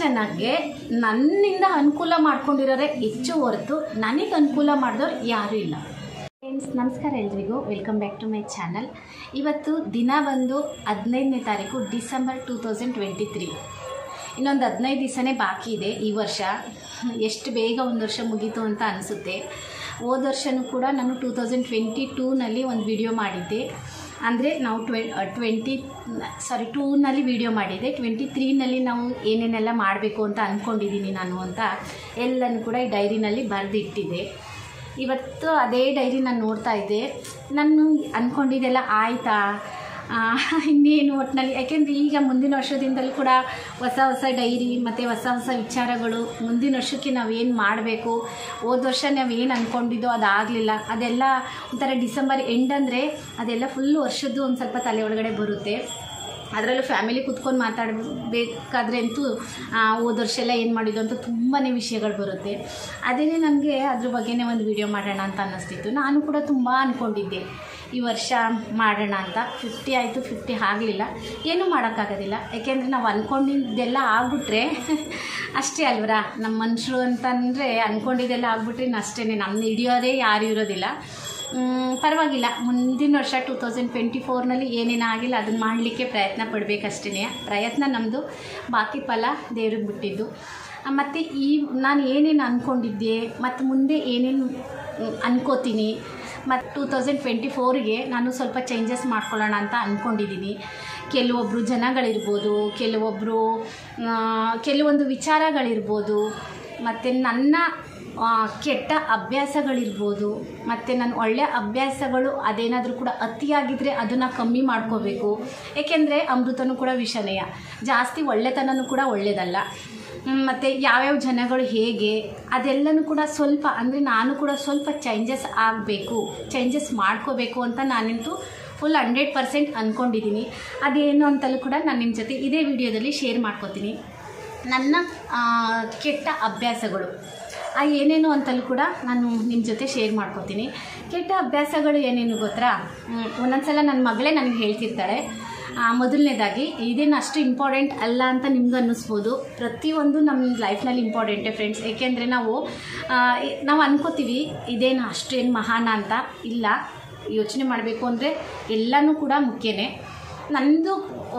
ಜನಕ್ಕೆ ನನ್ನಿಂದ ಅನುಕೂಲ ಮಾಡ್ಕೊಂಡಿರೋರೆ ಹೆಚ್ಚು ಹೊರತು ನನಗೆ ಅನುಕೂಲ ಮಾಡಿದವ್ರು ಯಾರೂ ಇಲ್ಲ. ಫ್ರೆಂಡ್ಸ್ ನಮಸ್ಕಾರ ಎಲ್ರಿಗೂ. Welcome back to my channel ಇವತ್ತು ದಿನ ಬಂದು ಹದಿನೈದನೇ ತಾರೀಕು, December two thousand twenty three ಇನ್ನೊಂದು ಹದಿನೈದು ದಿವಸನೇ ಬಾಕಿ ಇದೆ ಈ ವರ್ಷ. ಎಷ್ಟು ಬೇಗ ಒಂದು ವರ್ಷ ಮುಗೀತು ಅಂತ ಅನಿಸುತ್ತೆ. ಹೋದ ವರ್ಷವೂ ಕೂಡ ನಾನು ಟೂ ತೌಸಂಡ್ ಟ್ವೆಂಟಿ ಟೂನಲ್ಲಿ ಒಂದು ವಿಡಿಯೋ ಮಾಡಿದ್ದೆ. ಅಂದರೆ ನಾವು ಟ್ವೆ ಟ್ವೆಂಟಿ ಸಾರಿ ಟೂನಲ್ಲಿ ವಿಡಿಯೋ ಮಾಡಿದೆ. ಟ್ವೆಂಟಿ ತ್ರೀನಲ್ಲಿ ನಾವು ಏನೇನೆಲ್ಲ ಮಾಡಬೇಕು ಅಂತ ಅಂದ್ಕೊಂಡಿದ್ದೀನಿ ನಾನು ಅಂತ ಎಲ್ಲನೂ ಕೂಡ ಈ ಡೈರಿನಲ್ಲಿ ಬರೆದಿಟ್ಟಿದ್ದೆ ಇವತ್ತು ಅದೇ ಡೈರಿ ನಾನು ನೋಡ್ತಾ ಇದ್ದೆ. ನಾನು ಅಂದ್ಕೊಂಡಿದ್ದೆಲ್ಲ ಆಯಿತಾ? ಇನ್ನೇನು ಒಟ್ಟಿನಲ್ಲಿ ಯಾಕೆಂದರೆ ಈಗ ಮುಂದಿನ ವರ್ಷದಿಂದಲೂ ಕೂಡ ಹೊಸ ಹೊಸ ಡೈರಿ ಮತ್ತು ಹೊಸ ಹೊಸ ವಿಚಾರಗಳು ಮುಂದಿನ ವರ್ಷಕ್ಕೆ ನಾವು ಏನು ಮಾಡಬೇಕು, ಹೋದ ವರ್ಷ ನಾವು ಏನು ಅಂದ್ಕೊಂಡಿದ್ದೋ ಅದಾಗಲಿಲ್ಲ. ಅದೆಲ್ಲ ಒಂಥರ ಡಿಸೆಂಬರ್ ಎಂಡ್ ಅಂದರೆ ಅದೆಲ್ಲ ಫುಲ್ ವರ್ಷದ್ದು ಒಂದು ಸ್ವಲ್ಪ ತಲೆ ಒಳಗಡೆ ಬರುತ್ತೆ. ಅದರಲ್ಲೂ ಫ್ಯಾಮಿಲಿ ಕುತ್ಕೊಂಡು ಮಾತಾಡಬೇಕಾದ್ರೆ ಅಂತೂ ಹೋದ ವರ್ಷ ಎಲ್ಲ ಏನು ಮಾಡಿದ್ದು ಅಂತ ತುಂಬಾ ವಿಷಯಗಳು ಬರುತ್ತೆ. ಅದೇ ನನಗೆ ಅದ್ರ ಬಗ್ಗೆನೇ ಒಂದು ವಿಡಿಯೋ ಮಾಡೋಣ ಅಂತ ಅನ್ನಿಸ್ತಿತ್ತು. ನಾನು ಕೂಡ ತುಂಬ ಅಂದ್ಕೊಂಡಿದ್ದೆ ಈ ವರ್ಷ ಮಾಡೋಣ ಅಂತ. ಫಿಫ್ಟಿ ಆಯಿತು ಫಿಫ್ಟಿ ಆಗಲಿಲ್ಲ. ಏನೂ ಮಾಡೋಕ್ಕಾಗೋದಿಲ್ಲ. ಯಾಕೆಂದರೆ ನಾವು ಅಂದ್ಕೊಂಡಿದ್ದೆಲ್ಲ ಆಗ್ಬಿಟ್ರೆ ಅಷ್ಟೇ ಅಲ್ವರಾ? ನಮ್ಮ ಮನುಷ್ಯರು ಅಂತಂದರೆ ಅಂದ್ಕೊಂಡಿದ್ದೆಲ್ಲ ಆಗ್ಬಿಟ್ರೆ ಅಷ್ಟೇ ನಮ್ಮ ಹಿಡಿಯೋದೇ ಯಾರು ಇರೋದಿಲ್ಲ. ಪರವಾಗಿಲ್ಲ. ಮುಂದಿನ ವರ್ಷ ಟೂ ತೌಸಂಡ್ ಟ್ವೆಂಟಿ ಫೋರ್ನಲ್ಲಿ ಏನೇನಾಗಿಲ್ಲ ಅದನ್ನು ಮಾಡಲಿಕ್ಕೆ ಪ್ರಯತ್ನ ಪಡಬೇಕಷ್ಟೇ ಪ್ರಯತ್ನ ನಮ್ಮದು ಬಾಕಿ ಫಲ ದೇವ್ರಿಗೆ ಬಿಟ್ಟಿದ್ದು. ಮತ್ತು ಈ, ನಾನು ಏನೇನು ಅಂದ್ಕೊಂಡಿದ್ದೆ ಮತ್ತು ಮುಂದೆ ಏನೇನು ಅನ್ಕೋತೀನಿ ಮತ್ತು ಟೂ ತೌಸಂಡ್ ಟ್ವೆಂಟಿ ಫೋರ್ಗೆ ನಾನು ಸ್ವಲ್ಪ ಚೇಂಜಸ್ ಮಾಡ್ಕೊಳ್ಳೋಣ ಅಂತ ಅಂದ್ಕೊಂಡಿದ್ದೀನಿ ಕೆಲವೊಬ್ಬರು ಜನಗಳಿರ್ಬೋದು ಕೆಲವೊಬ್ಬರು ಕೆಲವೊಂದು ವಿಚಾರಗಳಿರ್ಬೋದು, ಮತ್ತು ನನ್ನ ಕೆಟ್ಟ ಅಭ್ಯಾಸಗಳಿರ್ಬೋದು, ಮತ್ತು ನನ್ನ ಒಳ್ಳೆಯ ಅಭ್ಯಾಸಗಳು ಅದೇನಾದರೂ ಕೂಡ ಅತಿಯಾಗಿದ್ದರೆ ಅದನ್ನು ಕಮ್ಮಿ ಮಾಡ್ಕೋಬೇಕು. ಏಕೆಂದರೆ ಅಮೃತನೂ ಕೂಡ ವಿಷನೇಯ. ಜಾಸ್ತಿ ಒಳ್ಳೆತನನೂ ಕೂಡ ಒಳ್ಳೆಯದಲ್ಲ ಮತ್ತು ಯಾವ್ಯಾವ ಜನಗಳು ಹೇಗೆ, ಅದೆಲ್ಲನೂ ಕೂಡ ಸ್ವಲ್ಪ, ಅಂದರೆ ನಾನು ಕೂಡ ಸ್ವಲ್ಪ ಚೇಂಜಸ್ ಆಗಬೇಕು ಚೇಂಜಸ್ ಮಾಡ್ಕೋಬೇಕು ಅಂತ ನಾನಂತೂ ಫುಲ್ ಹಂಡ್ರೆಡ್ ಪರ್ಸೆಂಟ್ ಅಂದ್ಕೊಂಡಿದ್ದೀನಿ ಅದೇನು ಅಂತಲೂ ಕೂಡ ನಾನು ನಿಮ್ಮ ಜೊತೆ ಇದೇ ವಿಡಿಯೋದಲ್ಲಿ ಶೇರ್ ಮಾಡ್ಕೋತೀನಿ. ನನ್ನ ಕೆಟ್ಟ ಅಭ್ಯಾಸಗಳು. ಆ, ಏನೇನು ಅಂತಲೂ ಕೂಡ ನಾನು ನಿಮ್ಮ ಜೊತೆ ಶೇರ್ ಮಾಡ್ಕೋತೀನಿ. ಕೆಟ್ಟ ಅಭ್ಯಾಸಗಳು ಏನೇನು ಗೊತ್ತಾ? ಒಂದೊಂದು ಸಲ ನನ್ನ ಮಗಳೇ ನನಗೆ ಹೇಳ್ತಿರ್ತಾಳೆ ಮೊದಲನೇದಾಗಿ, ಇದೇನು ಅಷ್ಟು ಇಂಪಾರ್ಟೆಂಟ್ ಅಲ್ಲ ಅಂತ ನಿಮ್ಗೆ ಅನ್ನಿಸ್ಬೋದು. ಪ್ರತಿಯೊಂದು ನಮ್ಮ ಲೈಫ್ನಲ್ಲಿ ಇಂಪಾರ್ಟೆಂಟೇ ಫ್ರೆಂಡ್ಸ್ ಏಕೆಂದರೆ ನಾವು ನಾವು ಅನ್ಕೋತೀವಿ, ಇದೇನು ಅಷ್ಟೇನು ಮಹಾನ ಅಂತ. ಇಲ್ಲ, ಯೋಚನೆ ಮಾಡಬೇಕು ಅಂದರೆ ಎಲ್ಲನೂ ಕೂಡ ಮುಖ್ಯನೇ. ನಂದು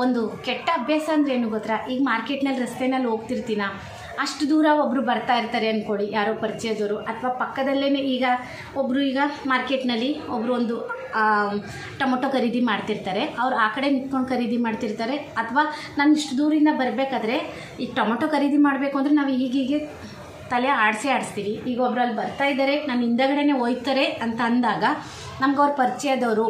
ಒಂದು ಕೆಟ್ಟ ಅಭ್ಯಾಸ ಅಂದರೆ ಏನು ಗೊತ್ತಾ? ಈಗ ಮಾರ್ಕೆಟ್ನಲ್ಲಿ ರಸ್ತೆನಲ್ಲಿ ಹೋಗ್ತಿರ್ತೀನ. ಅಷ್ಟು ದೂರ ಒಬ್ಬರು ಬರ್ತಾ ಇರ್ತಾರೆ ಅಂದ್ಕೊಳ್ಳಿ ಯಾರೋ ಪರಿಚಯದವರು. ಅಥವಾ ಪಕ್ಕದಲ್ಲೇ ಈಗ ಒಬ್ಬರು ಈಗ ಮಾರ್ಕೆಟ್ನಲ್ಲಿ ಒಬ್ಬರು ಒಂದು ಟೊಮೊಟೊ ಖರೀದಿ ಮಾಡ್ತಿರ್ತಾರೆ. ಅವ್ರು ಆ ಕಡೆ ನಿಂತ್ಕೊಂಡು ಖರೀದಿ ಮಾಡ್ತಿರ್ತಾರೆ. ಅಥವಾ ನಾನು ಇಷ್ಟು ದೂರಿಂದ ಬರಬೇಕಾದ್ರೆ ಈಗ ಟೊಮೊಟೊ ಖರೀದಿ ಮಾಡಬೇಕು ಅಂದರೆ ನಾವು ಹೀಗೀಗೆ ತಲೆ ಆಡಿಸಿ ಆಡಿಸ್ತೀವಿ. ಈಗ ಒಬ್ರು ಅಲ್ಲಿ ಬರ್ತಾ ಇದ್ದಾರೆ ನಾನು ಹಿಂದಗಡೆನೆ ಹೋಯ್ತಾರೆ ಅಂತ ಅಂದಾಗ ನಮ್ಗೆ ಅವ್ರ ಪರಿಚಯದವರು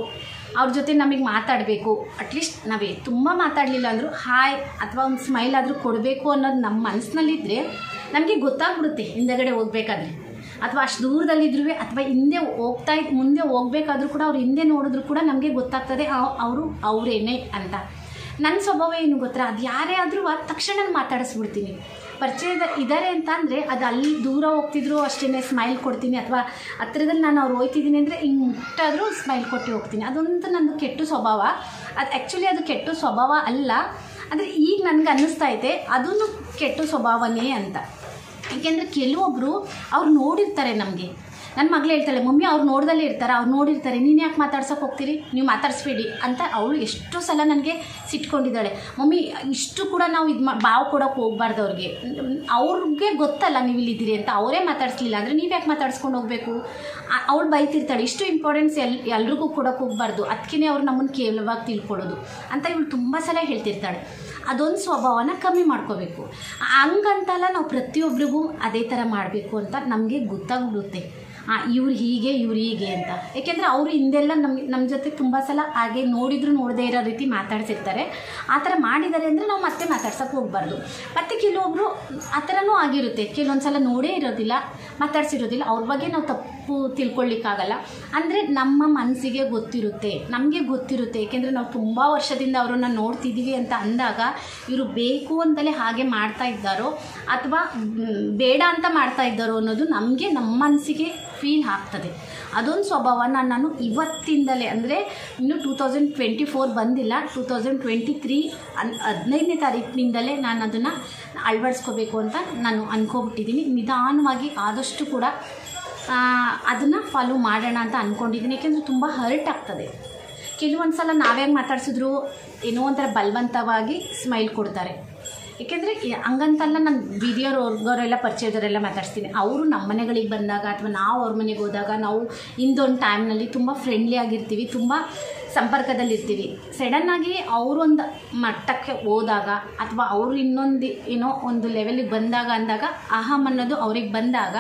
ಅವ್ರ ಜೊತೆ ನಮಗೆ ಮಾತಾಡಬೇಕು. ಅಟ್ಲೀಸ್ಟ್ ನಾವೇ ತುಂಬ ಮಾತಾಡಲಿಲ್ಲ ಅಂದರೂ, ಹಾಯ್ ಅಥವಾ ಒಂದು ಸ್ಮೈಲ್ ಆದರೂ ಕೊಡಬೇಕು ಅನ್ನೋದು ನಮ್ಮ ಮನಸ್ಸಿನಲ್ಲಿದ್ದರೆ ನಮಗೆ ಗೊತ್ತಾಗ್ಬಿಡುತ್ತೆ ಹಿಂದೆಗಡೆ ಹೋಗ್ಬೇಕಾದ್ರೆ. ಅಥವಾ ಅಷ್ಟು ದೂರದಲ್ಲಿದ್ರೂ ಅಥವಾ ಹಿಂದೆ ಹೋಗ್ತಾ ಮುಂದೆ ಹೋಗ್ಬೇಕಾದ್ರೂ ಕೂಡ ಅವ್ರು ಹಿಂದೆ ನೋಡಿದ್ರು ಕೂಡ ನಮಗೆ ಗೊತ್ತಾಗ್ತದೆ ಅವರು ಅವರೇನೆ ಅಂತ. ನನ್ನ ಸ್ವಭಾವ ಏನು ಗೊತ್ತಾ? ಅದು ಯಾರೇ ಆದರೂ ತಕ್ಷಣ ಮಾತಾಡಿಸ್ಬಿಡ್ತೀನಿ. ಪರಿಚಯದ ಇದ್ದಾರೆ ಅಂತ ಅಂದರೆ ಅದು ಅಲ್ಲಿ ದೂರ ಹೋಗ್ತಿದ್ರು ಅಷ್ಟೇ ಸ್ಮೈಲ್ ಕೊಡ್ತೀನಿ ಅಥವಾ ಹತ್ರದಲ್ಲಿ ನಾನು ಅವ್ರು ಹೋಯ್ತಿದ್ದೀನಿ ಅಂದರೆ ಹಿಂಗೆ ಮುಟ್ಟಾದರೂ ಸ್ಮೈಲ್ ಕೊಟ್ಟು ಹೋಗ್ತೀನಿ. ಅದೊಂದು ನಂದು ಕೆಟ್ಟ ಸ್ವಭಾವ. ಅದು ಆ್ಯಕ್ಚುಲಿ ಅದು ಕೆಟ್ಟ ಸ್ವಭಾವ ಅಲ್ಲ. ಆದರೆ ಈಗ ನನಗೆ ಅನ್ನಿಸ್ತಾ ಇದೆ ಅದನ್ನು ಕೆಟ್ಟ ಸ್ವಭಾವನೇ ಅಂತ. ಏಕೆಂದರೆ ಕೆಲವೊಬ್ಬರು ಅವ್ರು ನೋಡಿರ್ತಾರೆ ನಮಗೆ. ನನ್ನ ಮಗಳು ಹೇಳ್ತಾಳೆ, ಮಮ್ಮಿ, ಅವ್ರು ನೋಡ್ದಲ್ಲೇ ಇರ್ತಾರೆ, ಅವ್ರು ನೋಡಿರ್ತಾರೆ, ನೀನು ಯಾಕೆ ಮಾತಾಡ್ಸೋಕೆ ಹೋಗ್ತೀರಿ? ನೀವು ಮಾತಾಡಿಸ್ಬೇಡಿ ಅಂತ ಅವಳು ಎಷ್ಟು ಸಲ ನನಗೆ ಸಿಟ್ಕೊಂಡಿದ್ದಾಳೆ. ಮಮ್ಮಿ, ಇಷ್ಟು ಕೂಡ ನಾವು ಇದು ಮಾ, ಬಾವು ಕೊಡೋಕೆ ಹೋಗ್ಬಾರ್ದು ಅವ್ರಿಗೆ. ಅವ್ರಿಗೆ ಗೊತ್ತಲ್ಲ ನೀವು ಇಲ್ಲಿದ್ದೀರಿ ಅಂತ, ಅವರೇ ಮಾತಾಡಿಸ್ಲಿಲ್ಲ. ಅಂದರೆ ನೀವು ಯಾಕೆ ಮಾತಾಡ್ಸ್ಕೊಂಡು ಹೋಗಬೇಕು? ಅವಳು ಬೈತಿರ್ತಾಳೆ, ಇಷ್ಟು ಇಂಪಾರ್ಟೆನ್ಸ್ ಎಲ್, ಎಲ್ರಿಗೂ ಕೊಡೋಕೆ ಹೋಗ್ಬಾರ್ದು. ಅದಕ್ಕೇ ಅವ್ರು ನಮ್ಮನ್ನು ಕೇವಲವಾಗಿ ತಿಳ್ಕೊಳ್ಳೋದು ಅಂತ ಇವಳು ತುಂಬ ಸಲ ಹೇಳ್ತಿರ್ತಾಳೆ. ಅದೊಂದು ಸ್ವಭಾವನ ಕಮ್ಮಿ ಮಾಡ್ಕೋಬೇಕು. ಹಂಗಂತಲ್ಲ ನಾವು ಪ್ರತಿಯೊಬ್ಬರಿಗೂ ಅದೇ ಥರ ಮಾಡಬೇಕು ಅಂತ ನಮಗೆ ಗೊತ್ತಾಗ್ಬಿಡುತ್ತೆ. ಇವ್ರು ಹೀಗೆ ಇವ್ರು ಹೀಗೆ ಅಂತ. ಏಕೆಂದರೆ ಅವರು ಹಿಂದೆಲ್ಲ ನಮ್ಗೆ ನಮ್ಮ ಜೊತೆ ತುಂಬ ಸಲ ಹಾಗೆ ನೋಡಿದ್ರು, ನೋಡದೇ ಇರೋ ರೀತಿ ಮಾತಾಡ್ತಿರ್ತಾರೆ. ಆ ಥರ ಮಾಡಿದ್ದಾರೆ ಅಂದರೆ ನಾವು ಮತ್ತೆ ಮಾತಾಡ್ಸೋಕೆ ಹೋಗ್ಬಾರ್ದು. ಮತ್ತು ಕೆಲವೊಬ್ಬರು ಆ ಥರನೂ ಆಗಿರುತ್ತೆ. ಕೆಲವೊಂದು ಸಲ ನೋಡೇ ಇರೋದಿಲ್ಲ, ಮಾತಾಡ್ಸಿರೋದಿಲ್ಲ. ಅವ್ರ ಬಗ್ಗೆ ನಾವು ತಪ್ಪು ತಿಳ್ಕೊಳ್ಳಿಕ್ಕಾಗಲ್ಲ ಅಂದರೆ ನಮ್ಮ ಮನಸ್ಸಿಗೆ ಗೊತ್ತಿರುತ್ತೆ. ನಮಗೆ ಗೊತ್ತಿರುತ್ತೆ. ಏಕೆಂದರೆ ನಾವು ತುಂಬ ವರ್ಷದಿಂದ ಅವರನ್ನು ನೋಡ್ತಿದ್ದೀವಿ ಅಂತ ಅಂದಾಗ ಇವರು ಬೇಕು ಅಂತಲೇ ಹಾಗೆ ಮಾಡ್ತಾ ಇದ್ದಾರೋ ಅಥವಾ ಬೇಡ ಅಂತ ಮಾಡ್ತಾ ಇದ್ದಾರೋ ಅನ್ನೋದು ನಮಗೆ ನಮ್ಮ ಮನಸ್ಸಿಗೆ ಫೀಲ್ ಆಗ್ತದೆ. ಅದೊಂದು ಸ್ವಭಾವನ ನಾನು ಇವತ್ತಿಂದಲೇ ಅಂದರೆ ಇನ್ನು ಟೂ ತೌಸಂಡ್ ಟ್ವೆಂಟಿ ಫೋರ್ ಬಂದಿಲ್ಲ. ಟೂ ತೌಸಂಡ್ ಟ್ವೆಂಟಿ ತ್ರೀ ಹದಿನೈದನೇ ತಾರೀಕಿನಿಂದಲೇ ನಾನು ಅದನ್ನು ಅಳವಡಿಸ್ಕೋಬೇಕು ಅಂತ ನಾನು ಅಂದ್ಕೊಬಿಟ್ಟಿದ್ದೀನಿ ನಿಧಾನವಾಗಿ ಆದಷ್ಟು ಕೂಡ ಅದನ್ನು ಫಾಲೋ ಮಾಡೋಣ ಅಂತ ಅಂದ್ಕೊಂಡಿದ್ದೀನಿ ಯಾಕೆಂದರೆ ತುಂಬ ಹರ್ಟ್ ಆಗ್ತದೆ. ಕೆಲವೊಂದು ಸಲ ನಾವ್ಯಾಂಗೆ ಮಾತಾಡ್ಸಿದ್ರು ಏನೋ ಒಂಥರ ಬಲವಂತವಾಗಿ ಸ್ಮೈಲ್ ಕೊಡ್ತಾರೆ. ಏಕೆಂದರೆ ಹಂಗಂತಲ್ಲ ನಾನು ವಿಡಿಯೋವರೆಲ್ಲ ಪರಿಚಯದವರೆಲ್ಲ ಮಾತಾಡ್ತೀನಿ ಅವರು ನಮ್ಮ ಮನೆಗಳಿಗೆ ಬಂದಾಗ ಅಥವಾ ನಾವು ಅವ್ರ ಮನೆಗೆ ಹೋದಾಗ ನಾವು ಇಂದೊಂದು ಟೈಮ್ನಲ್ಲಿ ತುಂಬ ಫ್ರೆಂಡ್ಲಿ ಆಗಿರ್ತೀವಿ, ತುಂಬ ಸಂಪರ್ಕದಲ್ಲಿರ್ತೀವಿ. ಸಡನ್ನಾಗಿ ಅವರೊಂದು ಮಟ್ಟಕ್ಕೆ ಹೋದಾಗ ಅಥವಾ ಅವರು ಇನ್ನೊಂದು ಏನೋ ಒಂದು ಲೆವೆಲಿಗೆ ಬಂದಾಗ ಅಂದಾಗ ಅಹಂ ಅನ್ನೋದು ಅವ್ರಿಗೆ ಬಂದಾಗ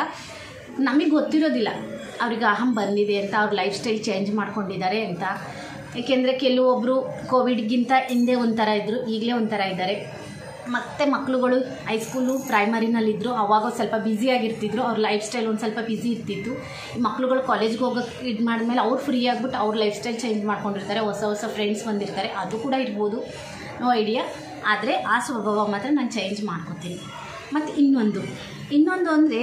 ನಮಗೆ ಗೊತ್ತಿರೋದಿಲ್ಲ. ಅವ್ರಿಗೆ ಅಹಂ ಬಂದಿದೆ ಅಂತ, ಅವ್ರ ಲೈಫ್ ಸ್ಟೈಲ್ ಚೇಂಜ್ ಮಾಡ್ಕೊಂಡಿದ್ದಾರೆ ಅಂತ. ಏಕೆಂದರೆ ಕೆಲವೊಬ್ಬರು ಕೋವಿಡ್ಗಿಂತ ಹಿಂದೆ ಒಂಥರ ಇದ್ದರು ಈಗಲೇ ಒಂಥರ ಇದ್ದಾರೆ. ಮತ್ತು ಮಕ್ಕಳುಗಳು ಹೈಸ್ಕೂಲು ಪ್ರೈಮರಿನಲ್ಲಿದ್ದರು ಅವಾಗ ಸ್ವಲ್ಪ ಬ್ಯುಸಿಯಾಗಿರ್ತಿದ್ರು ಅವ್ರ ಲೈಫ್ ಸ್ಟೈಲ್ ಒಂದು ಸ್ವಲ್ಪ ಬ್ಯುಸಿ ಇರ್ತಿತ್ತು. ಈ ಮಕ್ಕಳುಗಳು ಕಾಲೇಜ್ಗೆ ಹೋಗೋಕ್ಕೆ ಇದು ಮಾಡಿದ್ಮೇಲೆ ಅವ್ರು ಫ್ರೀ ಆಗಿಬಿಟ್ಟು ಅವ್ರ ಲೈಫ್ ಸ್ಟೈಲ್ ಚೇಂಜ್ ಮಾಡ್ಕೊಂಡಿರ್ತಾರೆ, ಹೊಸ ಹೊಸ ಫ್ರೆಂಡ್ಸ್ ಬಂದಿರ್ತಾರೆ, ಅದು ಕೂಡ ಇರ್ಬೋದು. ನೋ ಐಡಿಯಾ ಆದರೆ ಆ ಸ್ವಭಾವ ಮಾತ್ರ ನಾನು ಚೇಂಜ್ ಮಾಡ್ಕೊತೀನಿ. ಮತ್ತು ಇನ್ನೊಂದು. ಇನ್ನೊಂದು ಅಂದರೆ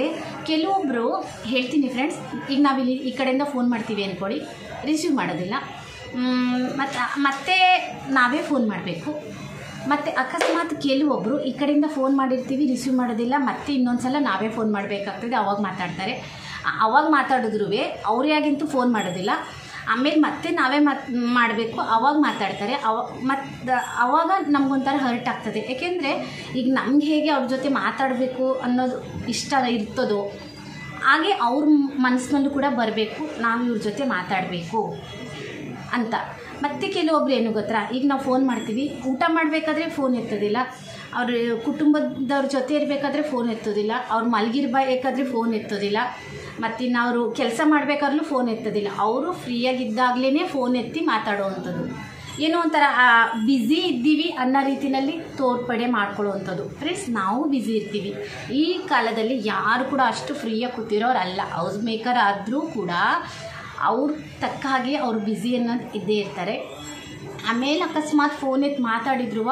ಕೆಲವೊಬ್ಬರು ಹೇಳ್ತೀನಿ ಫ್ರೆಂಡ್ಸ್ ಈಗ ನಾವಿಲ್ಲಿ ಈ ಕಡೆಯಿಂದ ಫೋನ್ ಮಾಡ್ತೀವಿ ಅಂದ್ಕೊಳ್ಳಿ ರಿಸೀವ್ ಮಾಡೋದಿಲ್ಲ. ಮತ್ತು, ಮತ್ತೆ ನಾವೇ ಫೋನ್ ಮಾಡಬೇಕು. ಮತ್ತು ಅಕಸ್ಮಾತ್ ಕೆಲವೊಬ್ಬರು ಈ ಕಡೆಯಿಂದ ಫೋನ್ ಮಾಡಿರ್ತೀವಿ ರಿಸೀವ್ ಮಾಡೋದಿಲ್ಲ, ಮತ್ತೆ ಇನ್ನೊಂದು ಸಲ ನಾವೇ ಫೋನ್ ಮಾಡಬೇಕಾಗ್ತದೆ. ಅವಾಗ ಮಾತಾಡ್ತಾರೆ. ಅವಾಗ ಮಾತಾಡಿದ್ರು ಅವ್ರಿಗಾಗಿಂತೂ ಫೋನ್ ಮಾಡೋದಿಲ್ಲ. ಆಮೇಲೆ ಮತ್ತೆ ನಾವೇ ಮಾತ್, ಮಾಡಬೇಕು. ಅವಾಗ ಮಾತಾಡ್ತಾರೆ. ಅವ ಮತ್ತು ಅವಾಗ ನಮಗೊಂಥರ ಹರ್ಟ್ ಆಗ್ತದೆ. ಯಾಕೆಂದರೆ ಈಗ ನಮ್ಗೆ ಹೇಗೆ ಅವ್ರ ಜೊತೆ ಮಾತಾಡಬೇಕು ಅನ್ನೋದು ಇಷ್ಟ ಇರ್ತದೋ, ಹಾಗೆ ಅವ್ರ ಮನಸ್ಸಿನಲ್ಲೂ ಕೂಡ ಬರಬೇಕು. ನಾವು ಇವ್ರ ಜೊತೆ ಮಾತಾಡಬೇಕು ಅಂತ. ಮತ್ತೆ ಕೆಲವೊಬ್ರು ಏನು ಗೊತ್ತಾ? ಈಗ ನಾವು ಫೋನ್ ಮಾಡ್ತೀವಿ. ಊಟ ಮಾಡಬೇಕಾದ್ರೆ ಫೋನ್ ಎತ್ತೋದಿಲ್ಲ. ಅವ್ರ ಕುಟುಂಬದವ್ರ ಜೊತೆ ಇರಬೇಕಾದ್ರೆ ಫೋನ್ ಎತ್ತೋದಿಲ್ಲ. ಅವ್ರು ಮಲಗಿರ್ಬೇಕಾದ್ರೆ ಫೋನ್ ಎತ್ತೋದಿಲ್ಲ. ಮತ್ತಿನ್ನು ಅವರು ಕೆಲಸ ಮಾಡಬೇಕಾದ್ರೂ ಫೋನ್ ಎತ್ತೋದಿಲ್ಲ. ಅವರು ಫ್ರೀಯಾಗಿದ್ದಾಗಲೇ ಫೋನ್ ಎತ್ತಿ ಮಾತಾಡುವಂಥದ್ದು. ಏನೋ ಒಂಥರ ಬ್ಯುಸಿ ಇದ್ದೀವಿ ಅನ್ನೋ ರೀತಿಯಲ್ಲಿ ತೋರ್ಪಡೆ ಮಾಡ್ಕೊಳ್ಳುವಂಥದ್ದು. ಫ್ರೆಂಡ್ಸ್ ನಾವು ಬ್ಯುಸಿ ಇರ್ತೀವಿ. ಈ ಕಾಲದಲ್ಲಿ ಯಾರು ಕೂಡ ಅಷ್ಟು ಫ್ರೀಯಾಗಿ ಕೂತಿರೋರಲ್ಲ. ಹೌಸ್ ಮೇಕರ್ ಆದರೂ ಕೂಡ ಅವ್ರ ತಕ್ಕ ಹಾಗೆ ಅವ್ರು ಬ್ಯುಸಿ ಅನ್ನೋದು ಇದ್ದೇ ಇರ್ತಾರೆ. ಆಮೇಲೆ ಅಕಸ್ಮಾತ್ ಫೋನ್ ಎತ್ತಿ ಮಾತಾಡಿದ್ರು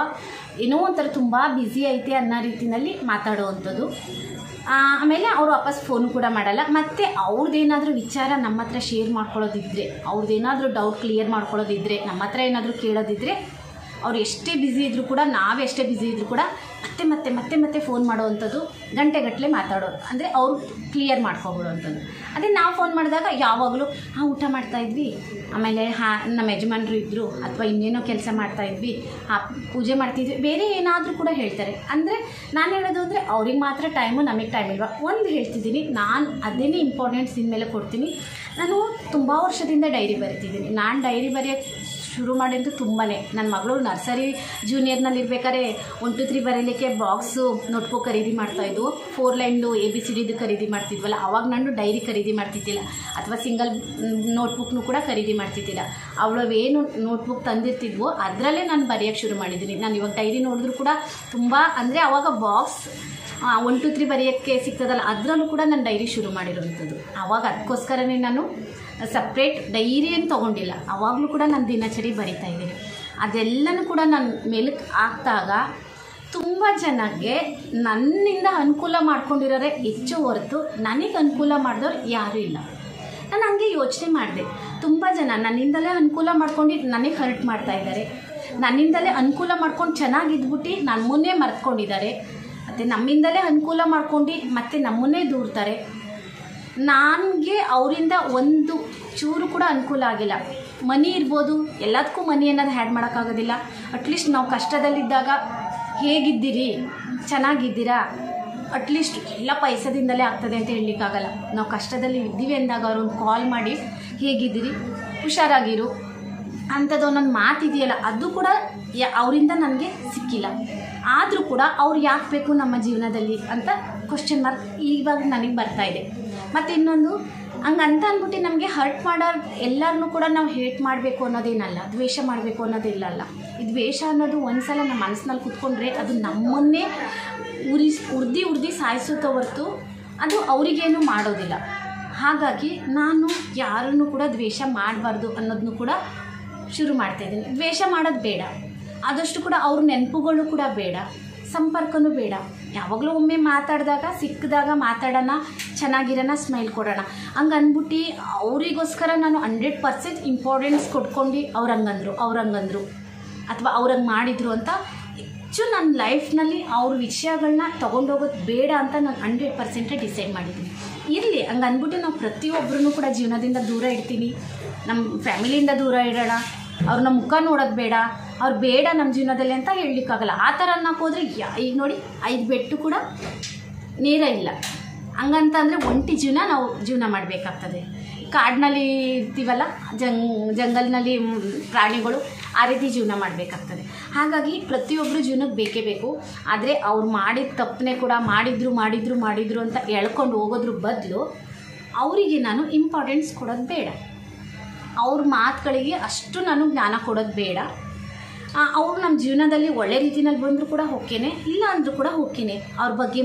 ಏನೋ ಒಂಥರ ತುಂಬ ಬ್ಯುಸಿ ಐತೆ ಅನ್ನೋ ರೀತಿಯಲ್ಲಿ ಮಾತಾಡೋವಂಥದ್ದು. ಆಮೇಲೆ ಅವರು ವಾಪಸ್ ಫೋನ್ ಕೂಡ ಮಾಡಲ್ಲ. ಮತ್ತು ಅವ್ರದ್ದೇನಾದರೂ ವಿಚಾರ ನಮ್ಮ ಹತ್ರ ಶೇರ್ ಮಾಡ್ಕೊಳ್ಳೋದಿದ್ದರೆ ಅವ್ರದ್ದೇನಾದರೂ ಡೌಟ್ ಕ್ಲಿಯರ್ ಮಾಡ್ಕೊಳ್ಳೋದಿದ್ದರೆ ನಮ್ಮ ಹತ್ರ ಏನಾದರೂ ಕೇಳೋದಿದ್ರೆ, ಅವ್ರು ಎಷ್ಟೇ ಬ್ಯುಸಿ ಇದ್ದರೂ ಕೂಡ ನಾವೆಷ್ಟೇ ಬ್ಯುಸಿ ಇದ್ದರೂ ಕೂಡ ಮತ್ತೆ ಮತ್ತೆ ಮತ್ತೆ ಮತ್ತೆ ಫೋನ್ ಮಾಡೋವಂಥದ್ದು ಗಂಟೆಗಟ್ಟಲೆ ಮಾತಾಡೋದು. ಅಂದರೆ ಅವರು ಕ್ಲಿಯರ್ ಮಾಡ್ಕೊಬಿಡೋವಂಥದ್ದು. ಅದೇ ನಾವು ಫೋನ್ ಮಾಡಿದಾಗ ಯಾವಾಗಲೂ, ಹಾಂ, ಊಟ ಮಾಡ್ತಾಯಿದ್ವಿ ಆಮೇಲೆ, ಹಾಂ, ನಮ್ಮ ಯಜಮಾನರು ಇದ್ದರು ಅಥವಾ ಇನ್ನೇನೋ ಕೆಲಸ ಮಾಡ್ತಾಯಿದ್ವಿ ಹಾಂ, ಪೂಜೆ ಮಾಡ್ತಿದ್ವಿ. ಬೇರೆ ಏನಾದರೂ ಕೂಡ ಹೇಳ್ತಾರೆ. ಅಂದರೆ ನಾನು ಹೇಳೋದು ಅಂದರೆ, ಅವ್ರಿಗೆ ಮಾತ್ರ ಟೈಮು ನಮಗೆ ಟೈಮ್ ಇಲ್ವಾ? ಒಂದು ಹೇಳ್ತಿದ್ದೀನಿ, ನಾನು ಅದೇನೇ ಇಂಪಾರ್ಟೆನ್ಸ್ ಇನ್ಮೇಲೆ ಕೊಡ್ತೀನಿ. ನಾನು ತುಂಬ ವರ್ಷದಿಂದ ಡೈರಿ ಬರಿತಿದ್ದೀನಿ. ನಾನು ಡೈರಿ ಬರೆಯೋಕ್ಕೆ ಶುರು ಮಾಡಿದ್ದು ತುಂಬಾ ನನ್ನ ಮಗಳು ನರ್ಸರಿ ಜೂನಿಯರ್ನಲ್ಲಿ ಇರ್ಬೇಕಾದ್ರೆ ಒನ್ ಟು ತ್ರೀ ಬರೀಲಿಕ್ಕೆ ಬಾಕ್ಸು ನೋಟ್ಬುಕ್ ಖರೀದಿ ಮಾಡ್ತಾಯಿದ್ದು ಫೋರ್ ಲೈನ್ದು ಎ ಬಿ ಸಿ ಡಿದು ಖರೀದಿ ಮಾಡ್ತಿದ್ವಲ್ಲ, ಅವಾಗ ನಾನು ಡೈರಿ ಖರೀದಿ ಮಾಡ್ತಿದ್ದಿಲ್ಲ. ಅಥವಾ ಸಿಂಗಲ್ ನೋಟ್ಬುಕ್ನು ಕೂಡ ಖರೀದಿ ಮಾಡ್ತಿದ್ದಿಲ್ಲ. ಅವಳು ಏನು ನೋಟ್ಬುಕ್ ತಂದಿರ್ತಿದ್ವೋ, ಅದರಲ್ಲೇ ನಾನು ಬರೆಯೋಕ್ಕೆ ಶುರು ಮಾಡಿದ್ದೀನಿ. ನಾನು ಇವಾಗ ಡೈರಿ ನೋಡಿದ್ರು ಕೂಡ ತುಂಬ, ಅಂದರೆ ಅವಾಗ ಬಾಕ್ಸ್ ಒನ್ ಟು ತ್ರೀ ಬರೆಯೋಕ್ಕೆ ಸಿಗ್ತದಲ್ಲ, ಅದರಲ್ಲೂ ಕೂಡ ನಾನು ಡೈರಿ ಶುರು ಮಾಡಿರೋವಂಥದ್ದು. ಆವಾಗ ಅದಕ್ಕೋಸ್ಕರನೇ ನಾನು ಸಪ್ರೇಟ್ ಡೈರಿ ಏನು ತೊಗೊಂಡಿಲ್ಲ. ಆವಾಗಲೂ ಕೂಡ ನಾನು ದಿನಚರಿ ಬರಿತಾ ಇದ್ದೀನಿ. ಅದೆಲ್ಲನೂ ಕೂಡ ನಾನು ಮೆಲುಕು ಹಾಕ್ದಾಗ ತುಂಬ ಜನಕ್ಕೆ ನನ್ನಿಂದ ಅನುಕೂಲ ಮಾಡ್ಕೊಂಡಿರೋರೆ ಹೆಚ್ಚು ಹೊರತು ನನಗೆ ಅನುಕೂಲ ಮಾಡಿದವ್ರು ಯಾರೂ ಇಲ್ಲ. ನಾನು ಹಂಗೆ ಯೋಚನೆ ಮಾಡಿದೆ. ತುಂಬ ಜನ ನನ್ನಿಂದಲೇ ಅನುಕೂಲ ಮಾಡ್ಕೊಂಡು ನನಗೆ ಹರ್ಟ್ ಮಾಡ್ತಾ ಇದ್ದಾರೆ. ನನ್ನಿಂದಲೇ ಅನುಕೂಲ ಮಾಡ್ಕೊಂಡು ಚೆನ್ನಾಗಿದ್ಬಿಟ್ಟು ಮುನ್ನೆ ಮರ್ತ್ಕೊಂಡಿದ್ದಾರೆ. ಮತ್ತು ನಮ್ಮಿಂದಲೇ ಅನುಕೂಲ ಮಾಡ್ಕೊಂಡು ಮತ್ತೆ ನಮ್ಮನ್ನೇ ದೂರ್ತಾರೆ ನನಗೆ ಅವರಿಂದ ಒಂದು ಚೂರು ಕೂಡ ಅನುಕೂಲ ಆಗಿಲ್ಲ. ಮನಿ ಇರ್ಬೋದು, ಎಲ್ಲದಕ್ಕೂ ಮನಿ ಅನ್ನೋದು ಹ್ಯಾಡ್ ಮಾಡೋಕ್ಕಾಗೋದಿಲ್ಲ. ಅಟ್ಲೀಸ್ಟ್ ನಾವು ಕಷ್ಟದಲ್ಲಿದ್ದಾಗ ಹೇಗಿದ್ದೀರಿ? ಚೆನ್ನಾಗಿದ್ದೀರಾ? ಅಟ್ಲೀಸ್ಟ್ ಎಲ್ಲ ಪೈಸದಿಂದಲೇ ಆಗ್ತದೆ ಅಂತ ಹೇಳಲಿಕ್ಕಾಗಲ್ಲ. ನಾವು ಕಷ್ಟದಲ್ಲಿ ಇದ್ದೀವಿ ಅಂದಾಗ ಅವ್ರೊಂದು ಕಾಲ್ ಮಾಡಿ, ಹೇಗಿದ್ದೀರಿ? ಹುಷಾರಾಗಿರು. ಅಂಥದ್ದು ಒಂದೊಂದು ಮಾತಿದೆಯಲ್ಲ, ಅದು ಕೂಡ ಅವರಿಂದ ನನಗೆ ಸಿಕ್ಕಿಲ್ಲ. ಆದರೂ ಕೂಡ ಅವ್ರು ಯಾಕೆ ಬೇಕು ನಮ್ಮ ಜೀವನದಲ್ಲಿ ಅಂತ ಕ್ವಶನ್ ಮಾರ್ಕ್ ಇವಾಗ ನನಗೆ ಬರ್ತಾ ಇದೆ. ಮತ್ತು ಇನ್ನೊಂದು ಹಂಗಂತ ಅಂದ್ಬಿಟ್ಟು ನಮಗೆ ಹರ್ಟ್ ಮಾಡೋ ಎಲ್ಲರನ್ನೂ ಕೂಡ ನಾವು ಹೇಟ್ ಮಾಡಬೇಕು ಅನ್ನೋದೇನಲ್ಲ, ದ್ವೇಷ ಮಾಡಬೇಕು ಅನ್ನೋದಿಲ್ಲಲ್ಲ ಈ ದ್ವೇಷ ಅನ್ನೋದು ಒಂದ್ಸಲ ನಮ್ಮ ಮನಸ್ಸಿನಲ್ಲಿ ಕುತ್ಕೊಂಡ್ರೆ ಅದು ನಮ್ಮನ್ನೇ ಉರಿ, ಉರ್ದಿ ಉರ್ದಿ ಸಾಯಿಸುತ್ತ ಹೊರತು ಅದು ಅವರಿಗೇನು ಮಾಡೋದಿಲ್ಲ. ಹಾಗಾಗಿ ನಾನು ಯಾರನ್ನು ಕೂಡ ದ್ವೇಷ ಮಾಡಬಾರ್ದು ಅನ್ನೋದನ್ನು ಕೂಡ ಶುರು ಮಾಡ್ತಾಯಿದ್ದೀನಿ ದ್ವೇಷ ಮಾಡೋದು ಬೇಡ. ಆದಷ್ಟು ಕೂಡ ಅವ್ರ ನೆನಪುಗಳು ಕೂಡ ಬೇಡ, ಸಂಪರ್ಕನೂ ಬೇಡ. ಯಾವಾಗಲೂ ಒಮ್ಮೆ ಮಾತಾಡಿದಾಗ, ಸಿಕ್ಕಿದಾಗ ಮಾತಾಡೋಣ, ಚೆನ್ನಾಗಿರೋಣ ಸ್ಮೈಲ್ ಕೊಡೋಣ. ಹಂಗೆ ಅಂದ್ಬಿಟ್ಟು ಅವರಿಗೋಸ್ಕರ ನಾನು ಹಂಡ್ರೆಡ್ ಪರ್ಸೆಂಟ್ ಇಂಪಾರ್ಟೆನ್ಸ್ ಕೊಟ್ಕೊಂಡು ಅವ್ರು ಹಂಗಂದ್ರು ಅವ್ರು ಹಂಗಂದ್ರು ಅಥವಾ ಅವ್ರಂಗೆ ಮಾಡಿದರು ಅಂತ ಹೆಚ್ಚು ನನ್ನ ಲೈಫ್ನಲ್ಲಿ ಅವ್ರ ವಿಷಯಗಳನ್ನ ತೊಗೊಂಡೋಗೋದು ಬೇಡ ಅಂತ ನಾನು ಹಂಡ್ರೆಡ್ ಪರ್ಸೆಂಟೇ ಡಿಸೈಡ್ ಮಾಡಿದ್ದೀನಿ. ಇರಲಿ ಹಂಗೆ ಅಂದ್ಬಿಟ್ಟು ನಾವು ಪ್ರತಿಯೊಬ್ಬರೂ ಕೂಡ ಜೀವನದಿಂದ ದೂರ ಇಡ್ತೀನಿ ನಮ್ಮ ಫ್ಯಾಮಿಲಿಯಿಂದ ದೂರ ಇಡೋಣ ಅವ್ರನ್ನ ಮುಖ ನೋಡೋದು ಬೇಡ, ಅವ್ರು ಬೇಡ ನಮ್ಮ ಜೀವನದಲ್ಲಿ ಅಂತ ಹೇಳಲಿಕ್ಕಾಗಲ್ಲ. ಆ ಥರ ಹೋದರೆ ಯಾ- ಈಗ ನೋಡಿ, ಐದು ಬೆಟ್ಟು ಕೂಡ ನೀರ ಇಲ್ಲ. ಹಂಗಂತಂದರೆ ಒಂಟಿ ಜೀವನ ನಾವು ಜೀವನ ಮಾಡಬೇಕಾಗ್ತದೆ. ಕಾಡಿನಲ್ಲಿ ಇರ್ತೀವಲ್ಲ, ಜಂಗ್, ಜಂಗಲ್ನಲ್ಲಿ ಪ್ರಾಣಿಗಳು ಆ ರೀತಿ ಜೀವನ ಮಾಡಬೇಕಾಗ್ತದೆ. ಹಾಗಾಗಿ ಪ್ರತಿಯೊಬ್ಬರು ಜೀವನಕ್ಕೆ ಬೇಕೇ ಬೇಕು. ಆದರೆ ಅವ್ರು ಮಾಡಿದ ತಪ್ಪನೆ ಕೂಡ ಮಾಡಿದ್ರು ಮಾಡಿದ್ರು ಮಾಡಿದ್ರು ಅಂತ ಎಳ್ಕೊಂಡು ಹೋಗೋದ್ರ ಬದಲು ಅವರಿಗೆ ನಾನು ಇಂಪಾರ್ಟೆನ್ಸ್ ಕೊಡೋದು ಬೇಡ. ಅವ್ರ ಮಾತುಗಳಿಗೆ ಅಷ್ಟು ನಾನು ಜ್ಞಾನ ಕೊಡೋದು ಬೇಡ. ಅವ್ರು ನಮ್ಮ ಜೀವನದಲ್ಲಿ ಒಳ್ಳೆ ರೀತಿಯಲ್ಲಿ ಬಂದರೂ ಕೂಡ ಹೋಗ್ತೇನೆ ಇಲ್ಲ ಅಂದರೂ ಕೂಡ ಹೋಗ್ತೇನೆ ಅವ್ರ ಬಗ್ಗೆ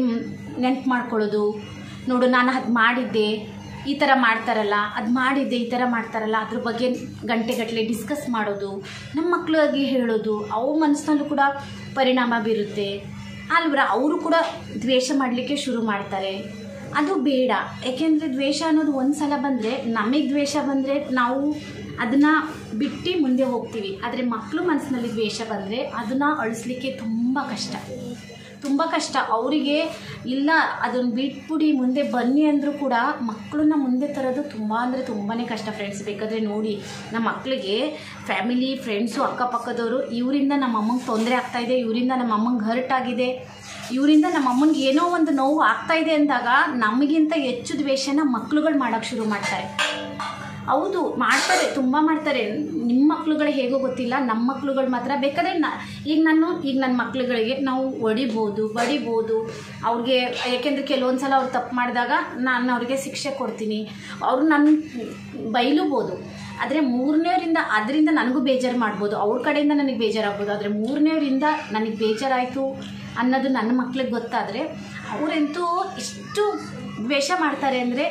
ನೆನ್ಪು ಮಾಡ್ಕೊಳ್ಳೋದು. ನೋಡು, ನಾನು ಅದು ಮಾಡಿದ್ದೆ, ಈ ಥರ ಮಾಡ್ತಾರಲ್ಲ, ಅದು ಮಾಡಿದ್ದೆ, ಈ ಥರ ಮಾಡ್ತಾರಲ್ಲ, ಅದ್ರ ಬಗ್ಗೆ ಗಂಟೆಗಟ್ಟಲೆ ಡಿಸ್ಕಸ್ ಮಾಡೋದು ನಮ್ಮ ಮಕ್ಕಳಿಗೆ ಹೇಳೋದು, ಅವ್ರ ಮನಸ್ಸಿನಲ್ಲೂ ಕೂಡ ಪರಿಣಾಮ ಬೀರುತ್ತೆ. ಅಲ್ವರ, ಅವರು ಕೂಡ ದ್ವೇಷ ಮಾಡಲಿಕ್ಕೆ ಶುರು ಮಾಡ್ತಾರೆ. ಅದು ಬೇಡ. ಏಕೆಂದರೆ ದ್ವೇಷ ಅನ್ನೋದು ಒಂದು ಸಲ ಬಂದರೆ, ನಮಗೆ ದ್ವೇಷ ಬಂದರೆ ನಾವು ಅದನ್ನು ಬಿಟ್ಟು ಮುಂದೆ ಹೋಗ್ತೀವಿ. ಆದರೆ ಮಕ್ಕಳು ಮನಸ್ಸಿನಲ್ಲಿ ದ್ವೇಷ ಬಂದರೆ ಅದನ್ನು ಅಳಿಸ್ಲಿಕ್ಕೆ ತುಂಬ ಕಷ್ಟ. ತುಂಬ ಕಷ್ಟ. ಅವರಿಗೆ ಇಲ್ಲ ಅದನ್ನು ಬಿಟ್ಬಿಡಿ, ಮುಂದೆ ಬನ್ನಿ ಅಂದರೂ ಕೂಡ ಮಕ್ಕಳನ್ನ ಮುಂದೆ ತರೋದು ತುಂಬ ಅಂದರೆ ತುಂಬಾ ಕಷ್ಟ ಫ್ರೆಂಡ್ಸ್ ಬೇಕಾದರೆ ನೋಡಿ ನಮ್ಮ ಮಕ್ಕಳಿಗೆ ಫ್ಯಾಮಿಲಿ ಫ್ರೆಂಡ್ಸು ಅಕ್ಕಪಕ್ಕದವರು, ಇವರಿಂದ ನಮ್ಮ ಅಮ್ಮಂಗೆ ತೊಂದರೆ ಆಗ್ತಾಯಿದೆ ಇವರಿಂದ ನಮ್ಮ ಅಮ್ಮಂಗೆ ಹರ್ಟ್ ಆಗಿದೆ. ಇವರಿಂದ ನಮ್ಮ ಅಮ್ಮನಿಗೆ ಏನೋ ಒಂದು ನೋವು ಆಗ್ತಾ ಇದೆ ಅಂದಾಗ ನಮಗಿಂತ ಹೆಚ್ಚು ದ್ವೇಷನ ಮಕ್ಳುಗಳು ಮಾಡೋಕ್ಕೆ ಶುರು ಮಾಡ್ತಾರೆ. ಹೌದು, ಮಾಡ್ತಾರೆ, ತುಂಬ ಮಾಡ್ತಾರೆ. ನಿಮ್ಮ ಮಕ್ಕಳುಗಳು ಹೇಗೋ ಗೊತ್ತಿಲ್ಲ ನಮ್ಮ ಮಕ್ಕಳುಗಳು ಮಾತ್ರ. ಬೇಕಾದ್ರೆ ನ, ಈಗ ನಾನು, ಈಗ ನನ್ನ ಮಕ್ಳುಗಳಿಗೆ ನಾವು ಹೊಡಿಬೋದು, ಬಡಿಬೋದು. ಅವ್ರಿಗೆ, ಯಾಕೆಂದರೆ ಕೆಲವೊಂದು ಸಲ ಅವ್ರು ತಪ್ಪು ಮಾಡಿದಾಗ ನಾನು ಅವ್ರಿಗೆ ಶಿಕ್ಷೆ ಕೊಡ್ತೀನಿ. ಅವರು ನನ್ನ ಬೈಲೂಬೋದು. ಆದರೆ ಮೂರನೇವರಿಂದ ಅದರಿಂದ ನನಗೂ ಬೇಜಾರು ಮಾಡ್ಬೋದು. ಅವ್ರ ಕಡೆಯಿಂದ ನನಗೆ ಬೇಜಾರಾಗ್ಬೋದು ಆದರೆ ಮೂರನೇವರಿಂದ ನನಗೆ ಬೇಜಾರಾಯಿತು. ಅನ್ನೋದು ನನ್ನ ಮಕ್ಳಿಗೆ ಗೊತ್ತಾದರೆ ಅವರಂತೂ ಇಷ್ಟು ದ್ವೇಷ ಮಾಡ್ತಾರೆ ಅಂದರೆ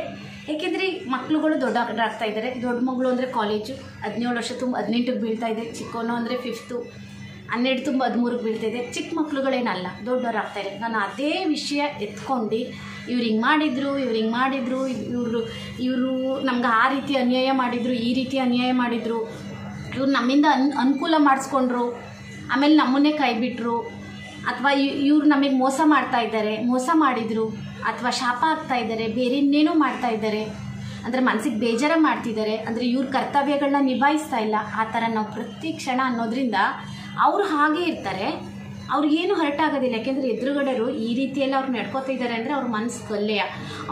ಏಕೆಂದರೆ ಮಕ್ಳುಗಳು ದೊಡ್ಡ ಇದ್ದಾರೆ. ದೊಡ್ಡ ಮಗಳು ಅಂದರೆ ಕಾಲೇಜು ಹದಿನೇಳು ವರ್ಷ ತುಂಬ ಹದಿನೆಂಟಕ್ಕೆ ಬೀಳ್ತಾ ಇದೆ. ಚಿಕ್ಕವನು ಅಂದರೆ ಫಿಫ್ತು ಹನ್ನೆರಡು ತುಂಬ ಹದಿಮೂರಿಗೆ ಬೀಳ್ತಾ ಇದೆ. ಚಿಕ್ಕ ಮಕ್ಳುಗಳೇನಲ್ಲ, ದೊಡ್ಡವ್ರು ಇದೆ ನಾನು ಅದೇ ವಿಷಯ ಎತ್ಕೊಂಡು ಇವ್ರು ಹಿಂಗೆ ಮಾಡಿದರು, ಇವ್ರು ಹಿಂಗೆ ಮಾಡಿದರು, ಇವರು ಇವರು ನಮ್ಗೆ ಆ ರೀತಿ ಅನ್ಯಾಯ ಮಾಡಿದರು, ಈ ರೀತಿ ಅನ್ಯಾಯ ಮಾಡಿದರು. ಇವ್ರು ನಮ್ಮಿಂದ ಅನ್, ಅನುಕೂಲ ಮಾಡಿಸ್ಕೊಂಡ್ರು. ಆಮೇಲೆ ನಮ್ಮನ್ನೇ ಕೈ ಬಿಟ್ಟರು ಅಥವಾ ಇವ್ರು ನಮಗೆ ಮೋಸ ಮಾಡ್ತಾ ಇದ್ದಾರೆ, ಮೋಸ ಮಾಡಿದರು, ಅಥವಾ ಶಾಪ ಆಗ್ತಾ ಇದ್ದಾರೆ ಬೇರೆ ಇನ್ನೇನೋ ಮಾಡ್ತಾ ಇದ್ದಾರೆ, ಅಂದರೆ ಮನಸ್ಸಿಗೆ ಬೇಜಾರ ಮಾಡ್ತಿದ್ದಾರೆ, ಅಂದರೆ ಇವ್ರ ಕರ್ತವ್ಯಗಳನ್ನ ನಿಭಾಯಿಸ್ತಾ ಇಲ್ಲ, ಆ ಥರ ನಾವು ಪ್ರತಿ ಕ್ಷಣ ಅನ್ನೋದ್ರಿಂದ ಅವರು ಹಾಗೇ ಇರ್ತಾರೆ. ಅವ್ರಿಗೇನು ಹರ್ಟ್ ಆಗೋದಿಲ್ಲ. ಯಾಕೆಂದರೆ ಎದುರುಗಡೆರು ಈ ರೀತಿಯಲ್ಲಿ ಅವ್ರು ನಡ್ಕೋತಾ ಇದ್ದಾರೆ ಅಂದರೆ ಅವ್ರ ಮನಸ್ಸು ಕಲ್ಲೆಯ.